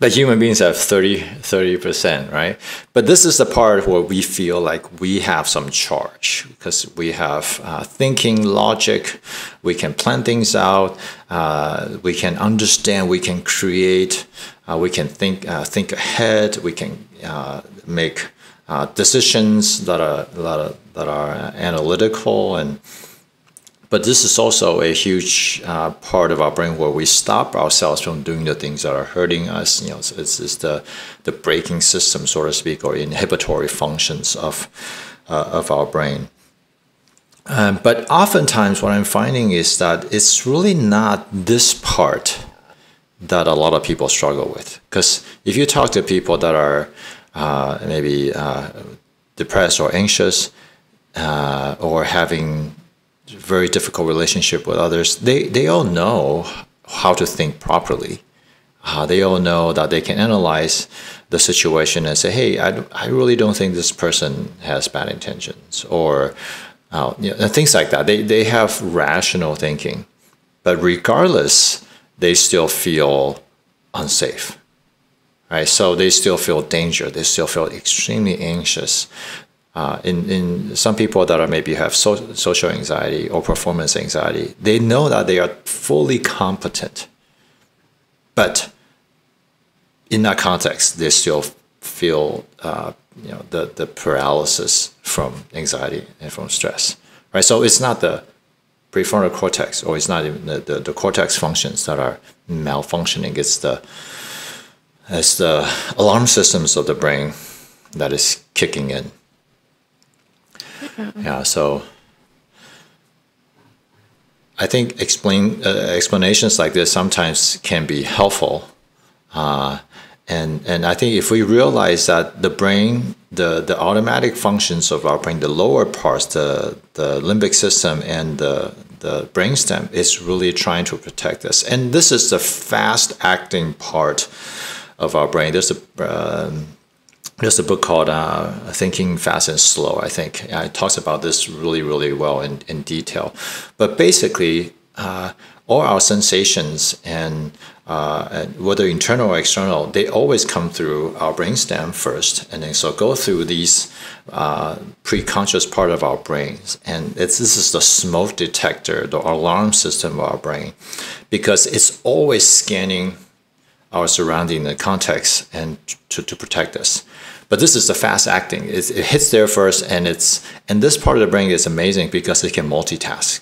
but human beings have 30 percent, right? But this is the part where we feel like we have some charge because we have uh, thinking, logic. We can plan things out. Uh, we can understand. We can create. Uh, we can think uh, think ahead. We can uh, make uh, decisions that are that are, that are analytical and but this is also a huge uh, part of our brain where we stop ourselves from doing the things that are hurting us. You know, it's, it's the the braking system, so to speak, or inhibitory functions of uh, of our brain. Um, but oftentimes, what I'm finding is that it's really not this part that a lot of people struggle with. Because if you talk to people that are maybe uh, depressed or anxious uh, or having very difficult relationship with others, they, they all know how to think properly. Uh, they all know that they can analyze the situation and say, hey, I, I really don't think this person has bad intentions, or uh, you know, things like that. They, they have rational thinking. But regardless, they still feel unsafe right? So they still feel danger. They still feel extremely anxious. Uh, in, in some people that are maybe have so, social anxiety or performance anxiety, they know that they are fully competent, but in that context, they still feel uh, you know the, the paralysis from anxiety and from stress, right? So it's not the prefrontal cortex or it's not even the, the, the cortex functions that are malfunctioning. It's the it's the alarm systems of the brain that is kicking in. Yeah, so I think explain uh, explanations like this sometimes can be helpful, uh, and and I think if we realize that the brain, the the automatic functions of our brain, the lower parts, the the limbic system and the the brainstem is really trying to protect us, and this is the fast acting part of our brain. There's a um, there's a book called uh, Thinking Fast and Slow. I think it talks about this really really well in, in detail. But basically, uh, all our sensations and, uh, and, whether internal or external, they always come through our brainstem first, and then so go through these uh, pre-conscious part of our brains, and this is the smoke detector, the alarm system of our brain, because it's always scanning our surrounding the context and to, to protect us. But this is the fast acting. It hits there first, and it's and this part of the brain is amazing because it can multitask.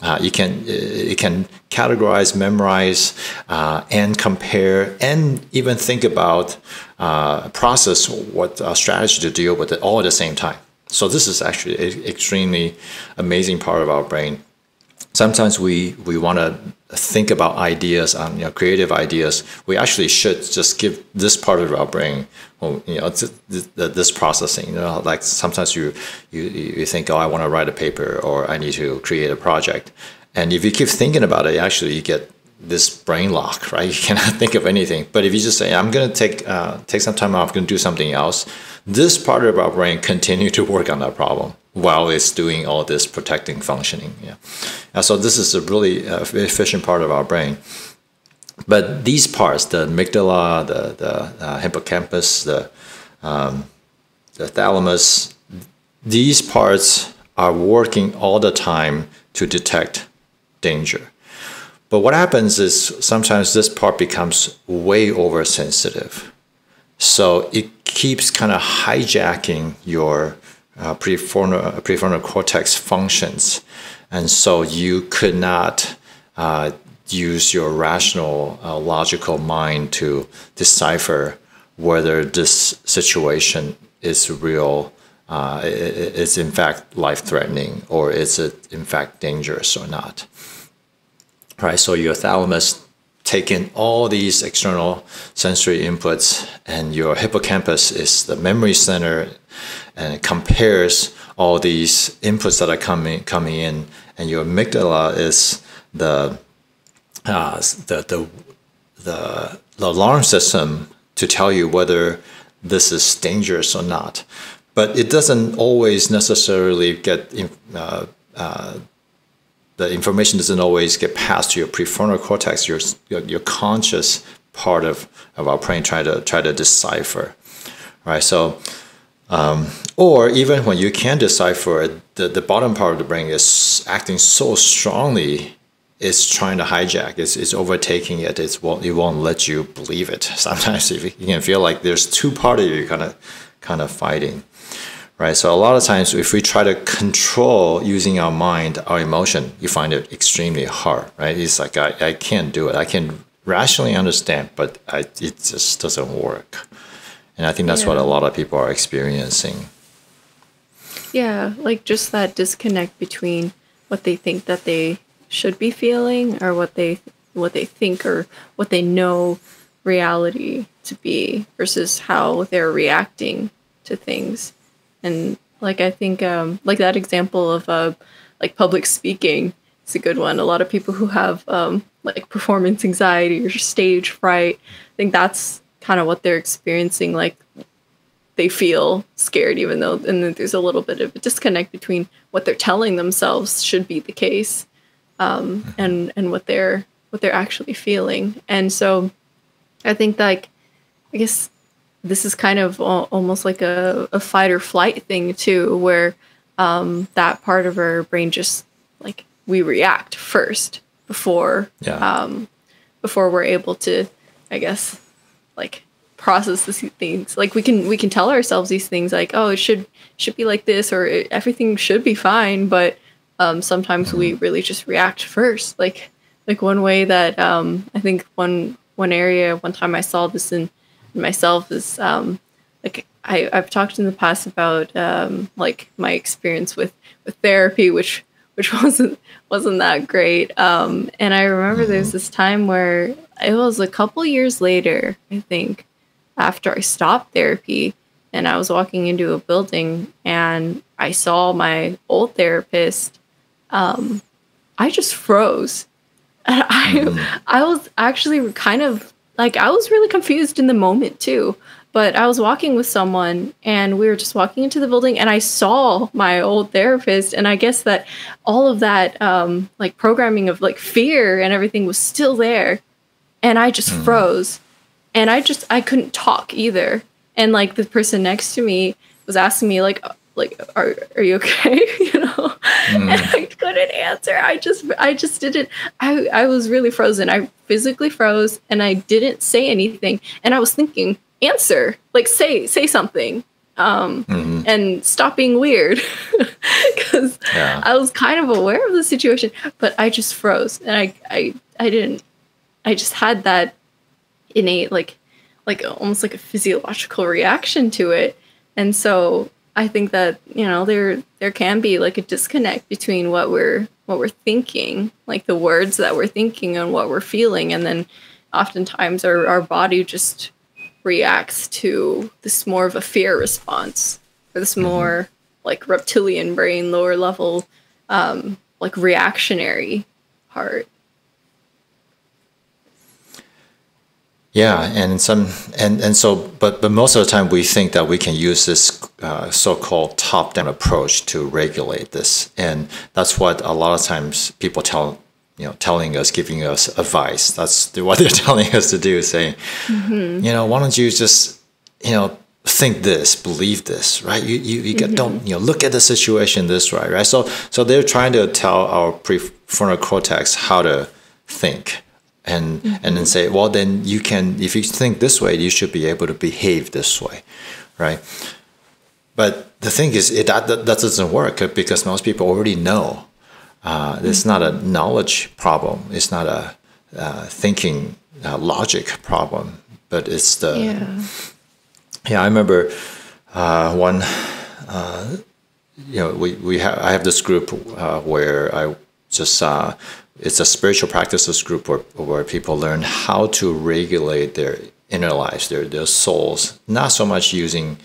Uh, you can it can categorize, memorize, uh, and compare, and even think about uh, process what strategy to deal with it all at the same time. So this is actually an extremely amazing part of our brain sometimes we we want to think about ideas and you know, creative ideas. We actually should just give this part of our brain, you know, this processing. You know, like sometimes you you you think, oh, I want to write a paper or I need to create a project, and if you keep thinking about it, actually you get this brain lock, *laughs* right? You cannot think of anything. But if you just say, I'm going to take uh, take some time off, going to do something else, this part of our brain continue to work on that problem while it's doing all this protecting functioning. Yeah. Uh, so this is a really uh, efficient part of our brain. But these parts, the amygdala, the, the uh, hippocampus, the, um, the thalamus, these parts are working all the time to detect danger. But what happens is sometimes this part becomes way oversensitive. So it keeps kind of hijacking your uh, prefrontal, prefrontal cortex functions. And so you could not uh, use your rational, uh, logical mind to decipher whether this situation is real uh, it's in fact life threatening or is it in fact dangerous or not. Right, so your thalamus take in all these external sensory inputs, and your hippocampus is the memory center, and it compares all these inputs that are coming coming in, and your amygdala is the uh, the, the the the alarm system to tell you whether this is dangerous or not. But it doesn't always necessarily get uh, uh, the information doesn't always get passed to your prefrontal cortex, your your, your conscious part of, of our brain try to try to decipher, right? So, um, or even when you can decipher it, the, the bottom part of the brain is acting so strongly, it's trying to hijack, it's, it's overtaking it, it's won't, it won't let you believe it. *laughs* Sometimes you can feel like there's two part of you kind of kind of fighting right? So a lot of times, if we try to control using our mind, our emotion, you find it extremely hard, right? It's like I, I can't do it. I can rationally understand, but I, it just doesn't work. And I think that's yeah. what a lot of people are experiencing. Yeah, like just that disconnect between what they think that they should be feeling or what they what they think or what they know reality to be versus how they're reacting to things and like i think um like that example of uh like public speaking is a good one a lot of people who have um like performance anxiety or stage fright i think that's kind of what they're experiencing like they feel scared even though and then there's a little bit of a disconnect between what they're telling themselves should be the case um, mm-hmm. and and what they're what they're actually feeling and so i think like i guess this is kind of almost like a, a fight or flight thing too, where um, that part of our brain just like we react first before yeah. um, before we're able to, I guess, like process these things. Like we can we can tell ourselves these things like, oh, it should should be like this, or everything should be fine, but um, sometimes we mm-hmm. really just react first. Like like one way that um, I think one one area one time I saw this in myself is um, like I, I've talked in the past about um, like my experience with with therapy, which which *laughs* wasn't wasn't that great. Um, and I remember mm-hmm. there's this time where it was a couple years later, I think, after I stopped therapy, and I was walking into a building and I saw my old therapist. Um, I just froze. And I mm-hmm. I was actually kind of like I was really confused in the moment too. But I was walking with someone and we were just walking into the building and I saw my old therapist and I guess that all of that um like programming of like fear and everything was still there. And I just mm. froze. And I just I couldn't talk either. And like the person next to me was asking me like like are are you okay? *laughs* You know? Mm. and i couldn't answer. I just i just didn't i i was really frozen. I physically froze and i didn't say anything. And i was thinking answer like say say something. Um mm-hmm. and stop being weird. *laughs* Because yeah. i was kind of aware of the situation but i just froze. And i i i didn't i just had that innate like like almost like a physiological reaction to it. And so I think that you know there there can be like a disconnect between what we're what we're thinking, like the words that we're thinking and what we're feeling, and then oftentimes our our body just reacts to this more of a fear response or this mm-hmm. more like reptilian brain, lower level, um, like reactionary part. Yeah, and some and and so, but but most of the time we think that we can use this uh, so-called top-down approach to regulate this, and that's what a lot of times people tell you know telling us, giving us advice. That's what they're *laughs* telling us to do, saying, mm-hmm. you know, why don't you just you know think this, believe this, right? You you, you mm-hmm. don't you know look at the situation this way, right? So so they're trying to tell our prefrontal cortex how to think and mm-hmm. and then say, well, then you can, if you think this way, you should be able to behave this way, right? But the thing is, it, that, that doesn't work because most people already know. Uh, it's mm-hmm. not a knowledge problem. It's not a uh, thinking uh, logic problem, but it's the yeah. yeah I remember uh, one uh, you know, we, we have I have this group uh, where I just uh, it's a spiritual practices group where, where people learn how to regulate their inner lives, their their souls, not so much using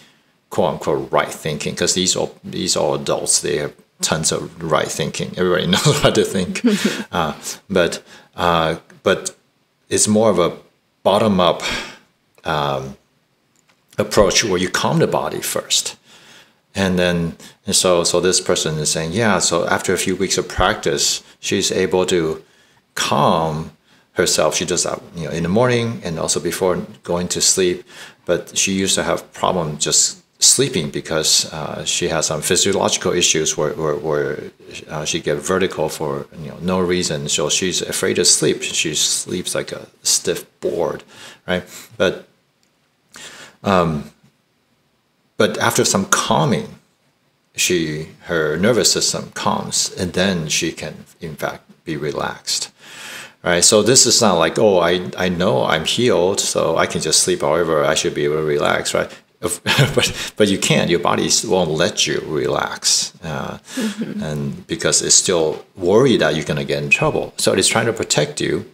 quote unquote right thinking because these all these all adults they have tons of right thinking. Everybody *laughs* knows what to think, *laughs* uh, but uh, but it's more of a bottom up um, approach where you calm the body first and then and so so this person is saying yeah so after a few weeks of practice she's able to calm herself. She does that you know in the morning and also before going to sleep. But she used to have problem just sleeping because uh, she has some physiological issues where, where, where uh, she get vertigo for you know no reason. So she's afraid to sleep. She sleeps like a stiff board right? But um, but after some calming, she her nervous system calms, and then she can in fact be relaxed. Right. So this is not like oh I I know I'm healed, so I can just sleep however I should be able to relax. Right. *laughs* but but you can't. Your body won't let you relax, uh, mm-hmm. and because it's still worried that you're gonna get in trouble. So it's trying to protect you.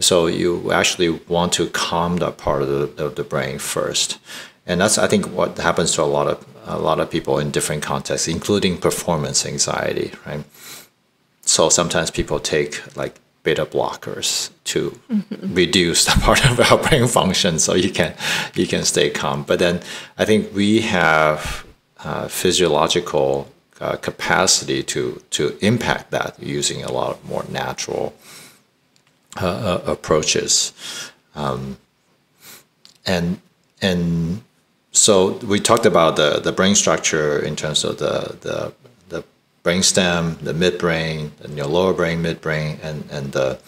So you actually want to calm that part of the, of the brain first and that's I think what happens to a lot of a lot of people in different contexts, including performance anxiety, right? So sometimes people take like beta blockers to mm-hmm. reduce the *laughs* part of our brain function, so you can you can stay calm. But then I think we have uh, physiological uh, capacity to to impact that using a lot of more natural uh, uh, approaches, um, and and so we talked about the, the brain structure in terms of the, the, the brain stem, the midbrain, the your lower brain, midbrain, and, and the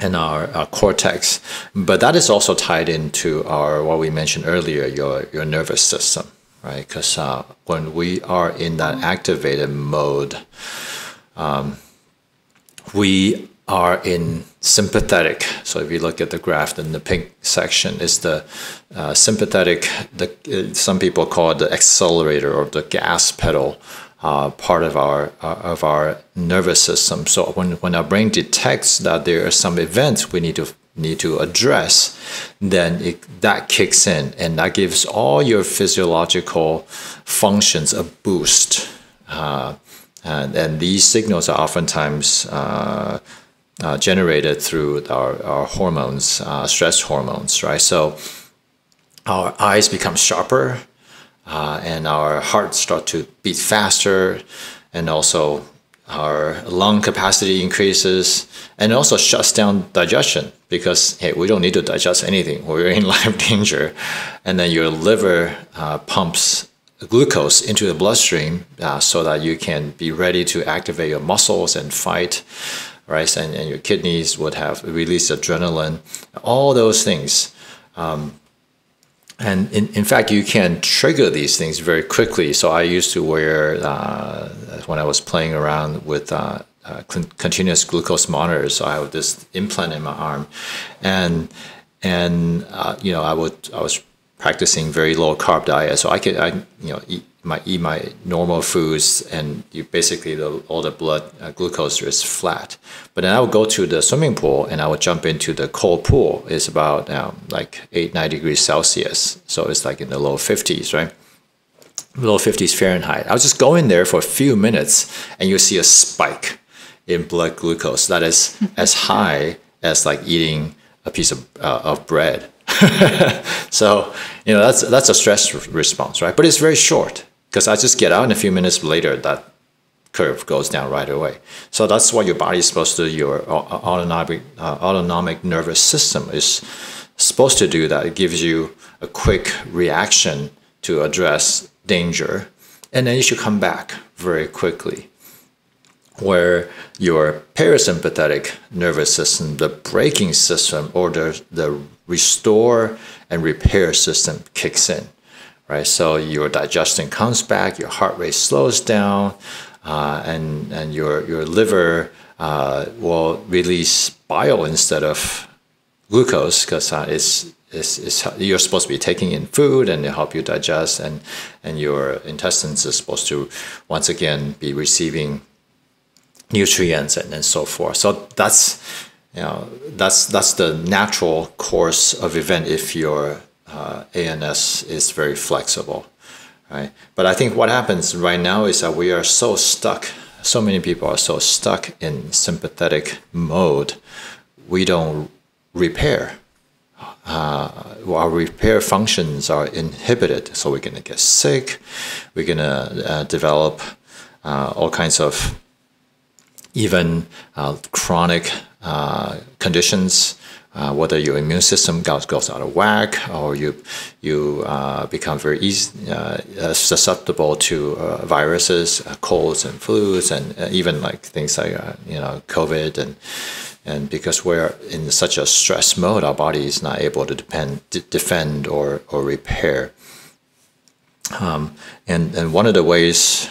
and our, our, cortex. But that is also tied into our what we mentioned earlier, your your nervous system, right? Because uh, when we are in that activated mode, um, we are in sympathetic. So if you look at the graph in the pink section, is the uh, sympathetic. The uh, some people call it the accelerator or the gas pedal uh, part of our uh, of our nervous system. So when when our brain detects that there are some events we need to need to address, then it, that kicks in and that gives all your physiological functions a boost. Uh, and, and these signals are oftentimes uh, generated through our, our hormones, uh, stress hormones, right? So our eyes become sharper uh, and our hearts start to beat faster and also our lung capacity increases and also shuts down digestion because hey we don't need to digest anything we're in *laughs* life danger and then your liver uh, pumps glucose into the bloodstream uh, so that you can be ready to activate your muscles and fight right? And, and your kidneys would have released adrenaline, all those things. Um, and in, in fact, you can trigger these things very quickly. So I used to wear, uh, when I was playing around with uh, uh, continuous glucose monitors, so I had this implant in my arm. And, and uh, you know, I, would, I was practicing very low carb diet. So I could, I, you know, eat my eat my normal foods, and you basically the, all the blood uh, glucose is flat. But then I would go to the swimming pool and I would jump into the cold pool. It's about um, like eight nine degrees Celsius, so it's like in the low fifties, right? Low fifties Fahrenheit. I'll just go in there for a few minutes, and you see a spike in blood glucose that is as *laughs* high as like eating a piece of uh, of bread. *laughs* so you know that's that's a stress response, right? But it's very short because I just get out and a few minutes later that curve goes down right away. So that's what your body is supposed to do. Your autonomic uh, autonomic nervous system is supposed to do that. It gives you a quick reaction to address danger, and then you should come back very quickly. Where your parasympathetic nervous system, the braking system, or the, the restore and repair system kicks in right? So your digestion comes back, your heart rate slows down, uh, and and your your liver uh, will release bile instead of glucose because uh, it's is, is you're supposed to be taking in food and it help you digest and and your intestines is supposed to once again be receiving nutrients and, and so forth so that's you know that's that's the natural course of event if your uh, ANS is very flexible right but I think what happens right now is that we are so stuck so many people are so stuck in sympathetic mode we don't repair uh, our repair functions are inhibited. So we're to get sick. We're to uh, develop uh, all kinds of even uh, chronic Uh, conditions. Uh, whether your immune system goes, goes out of whack or you you uh, become very easy, uh, susceptible to viruses, colds and flus, and even like things like you know COVID and and because we're in such a stress mode, our body is not able to depend, defend or, or repair. Um, and, and one of the ways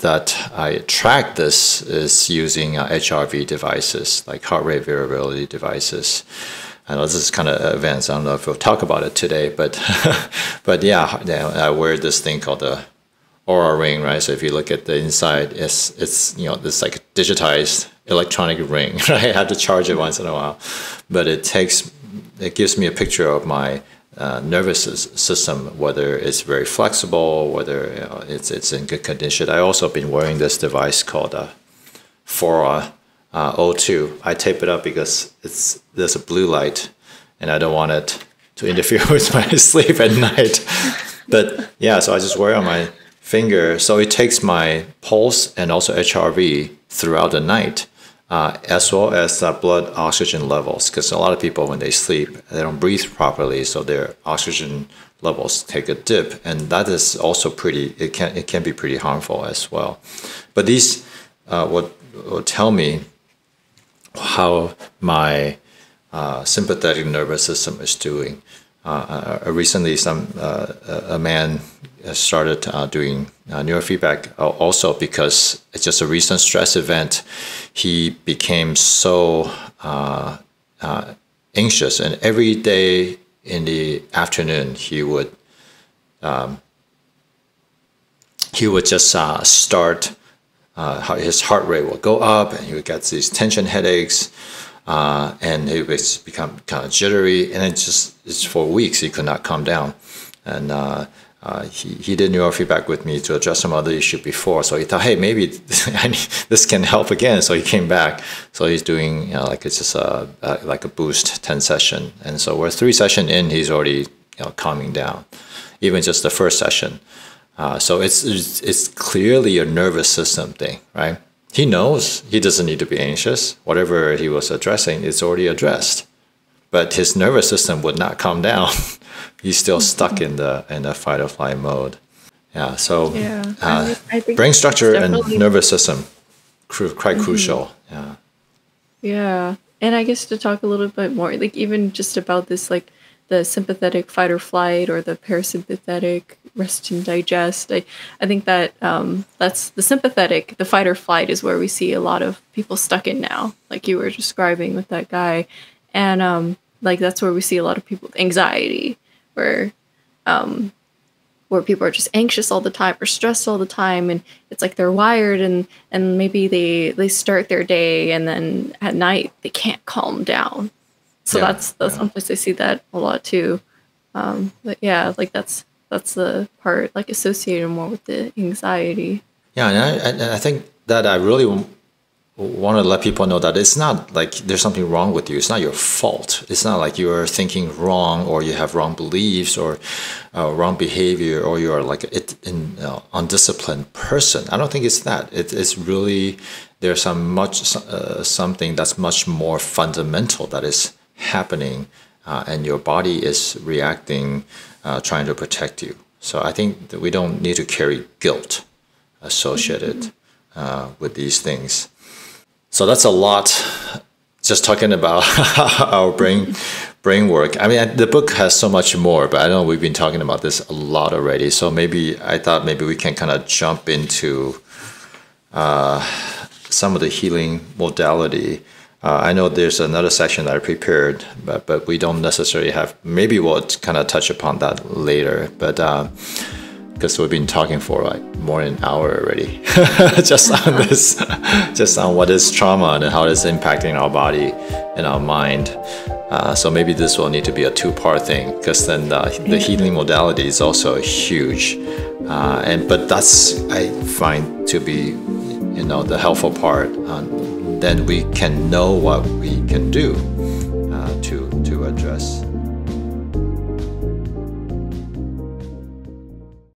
that I track this is using uh, HRV devices, like heart rate variability devices. I know this is kind of advanced. I don't know if we'll talk about it today, but *laughs* but yeah, I wear this thing called the Oura ring, right? So if you look at the inside, it's it's you know this like a digitized electronic ring. *laughs* Right? I have to charge it once in a while, but it takes it gives me a picture of my uh, nervous system, whether it's very flexible, whether you know, it's it's in good condition. I also have been wearing this device called a Fora uh, O2. I tape it up because it's there's a blue light, and I don't want it to interfere *laughs* with my sleep at night. But yeah, so I just wear on my finger. So it takes my pulse and also HRV throughout the night uh, as well as uh, blood oxygen levels. Because a lot of people, when they sleep, they don't breathe properly, so their oxygen levels take a dip, and that is also pretty. It can it can be pretty harmful as well. But these uh, would, would tell me how my uh, sympathetic nervous system is doing. Uh, uh, recently, some a man started doing neurofeedback also because it's just a recent stress event. He became so anxious, and every day in the afternoon he would um, he would just uh, start uh, his heart rate will go up and he would get these tension headaches uh, and he was become kind of jittery, and it just it's for weeks he could not calm down, and uh, uh, he, he did neurofeedback with me to address some other issue before, so he thought, hey, maybe *laughs* this can help again. So he came back. So he's doing you know, like it's just a, a, like a boost ten session, and so we're three session in, he's already you know, calming down, even just the first session. Uh, so it's, it's it's clearly a nervous system thing, right? He knows he doesn't need to be anxious. Whatever he was addressing is already addressed. But his nervous system would not calm down. *laughs* He's still stuck in the in the fight or flight mode. Yeah. So yeah, uh, I, I brain structure and nervous system, quite mm-hmm. crucial. Yeah. Yeah, and I guess to talk a little bit more, like even just about this, like the sympathetic fight or flight or the parasympathetic rest and digest. I, I think that um, that's the sympathetic, the fight or flight is where we see a lot of people stuck in now, like you were describing with that guy. And um, like that's where we see a lot of people with anxiety, where um, where people are just anxious all the time or stressed all the time and it's like they're wired and and maybe they they start their day and then at night they can't calm down so yeah, that's that's yeah. place I see that a lot too. Um, but yeah, like that's that's the part like associated more with the anxiety. Yeah, and I, I think that I really want to let people know that it's not like there's something wrong with you. It's not your fault. It's not like you're thinking wrong or you have wrong beliefs or uh, wrong behavior or you're like an uh, undisciplined person. I don't think it's that. It, it's really there's some much uh, something that's much more fundamental that is happening uh, and your body is reacting, uh, trying to protect you. So I think that we don't need to carry guilt associated uh, with these things. So that's a lot. Just talking about *laughs* our brain *laughs* brain work. I mean, the book has so much more, but I know we've been talking about this a lot already. So maybe I thought maybe we can kind of jump into uh, some of the healing modality Uh, I know there's another section that I prepared, but but we don't necessarily have. Maybe we'll kind of touch upon that later, but because uh, we've been talking for like more than an hour already, *laughs* just on this, *laughs* just on what is trauma and how it's impacting our body and our mind. Uh, so maybe this will need to be a two-part thing, because then the, the healing modality is also huge, uh, and but that's I find to be, you know, the helpful part. Um, then we can know what we can do uh, to to address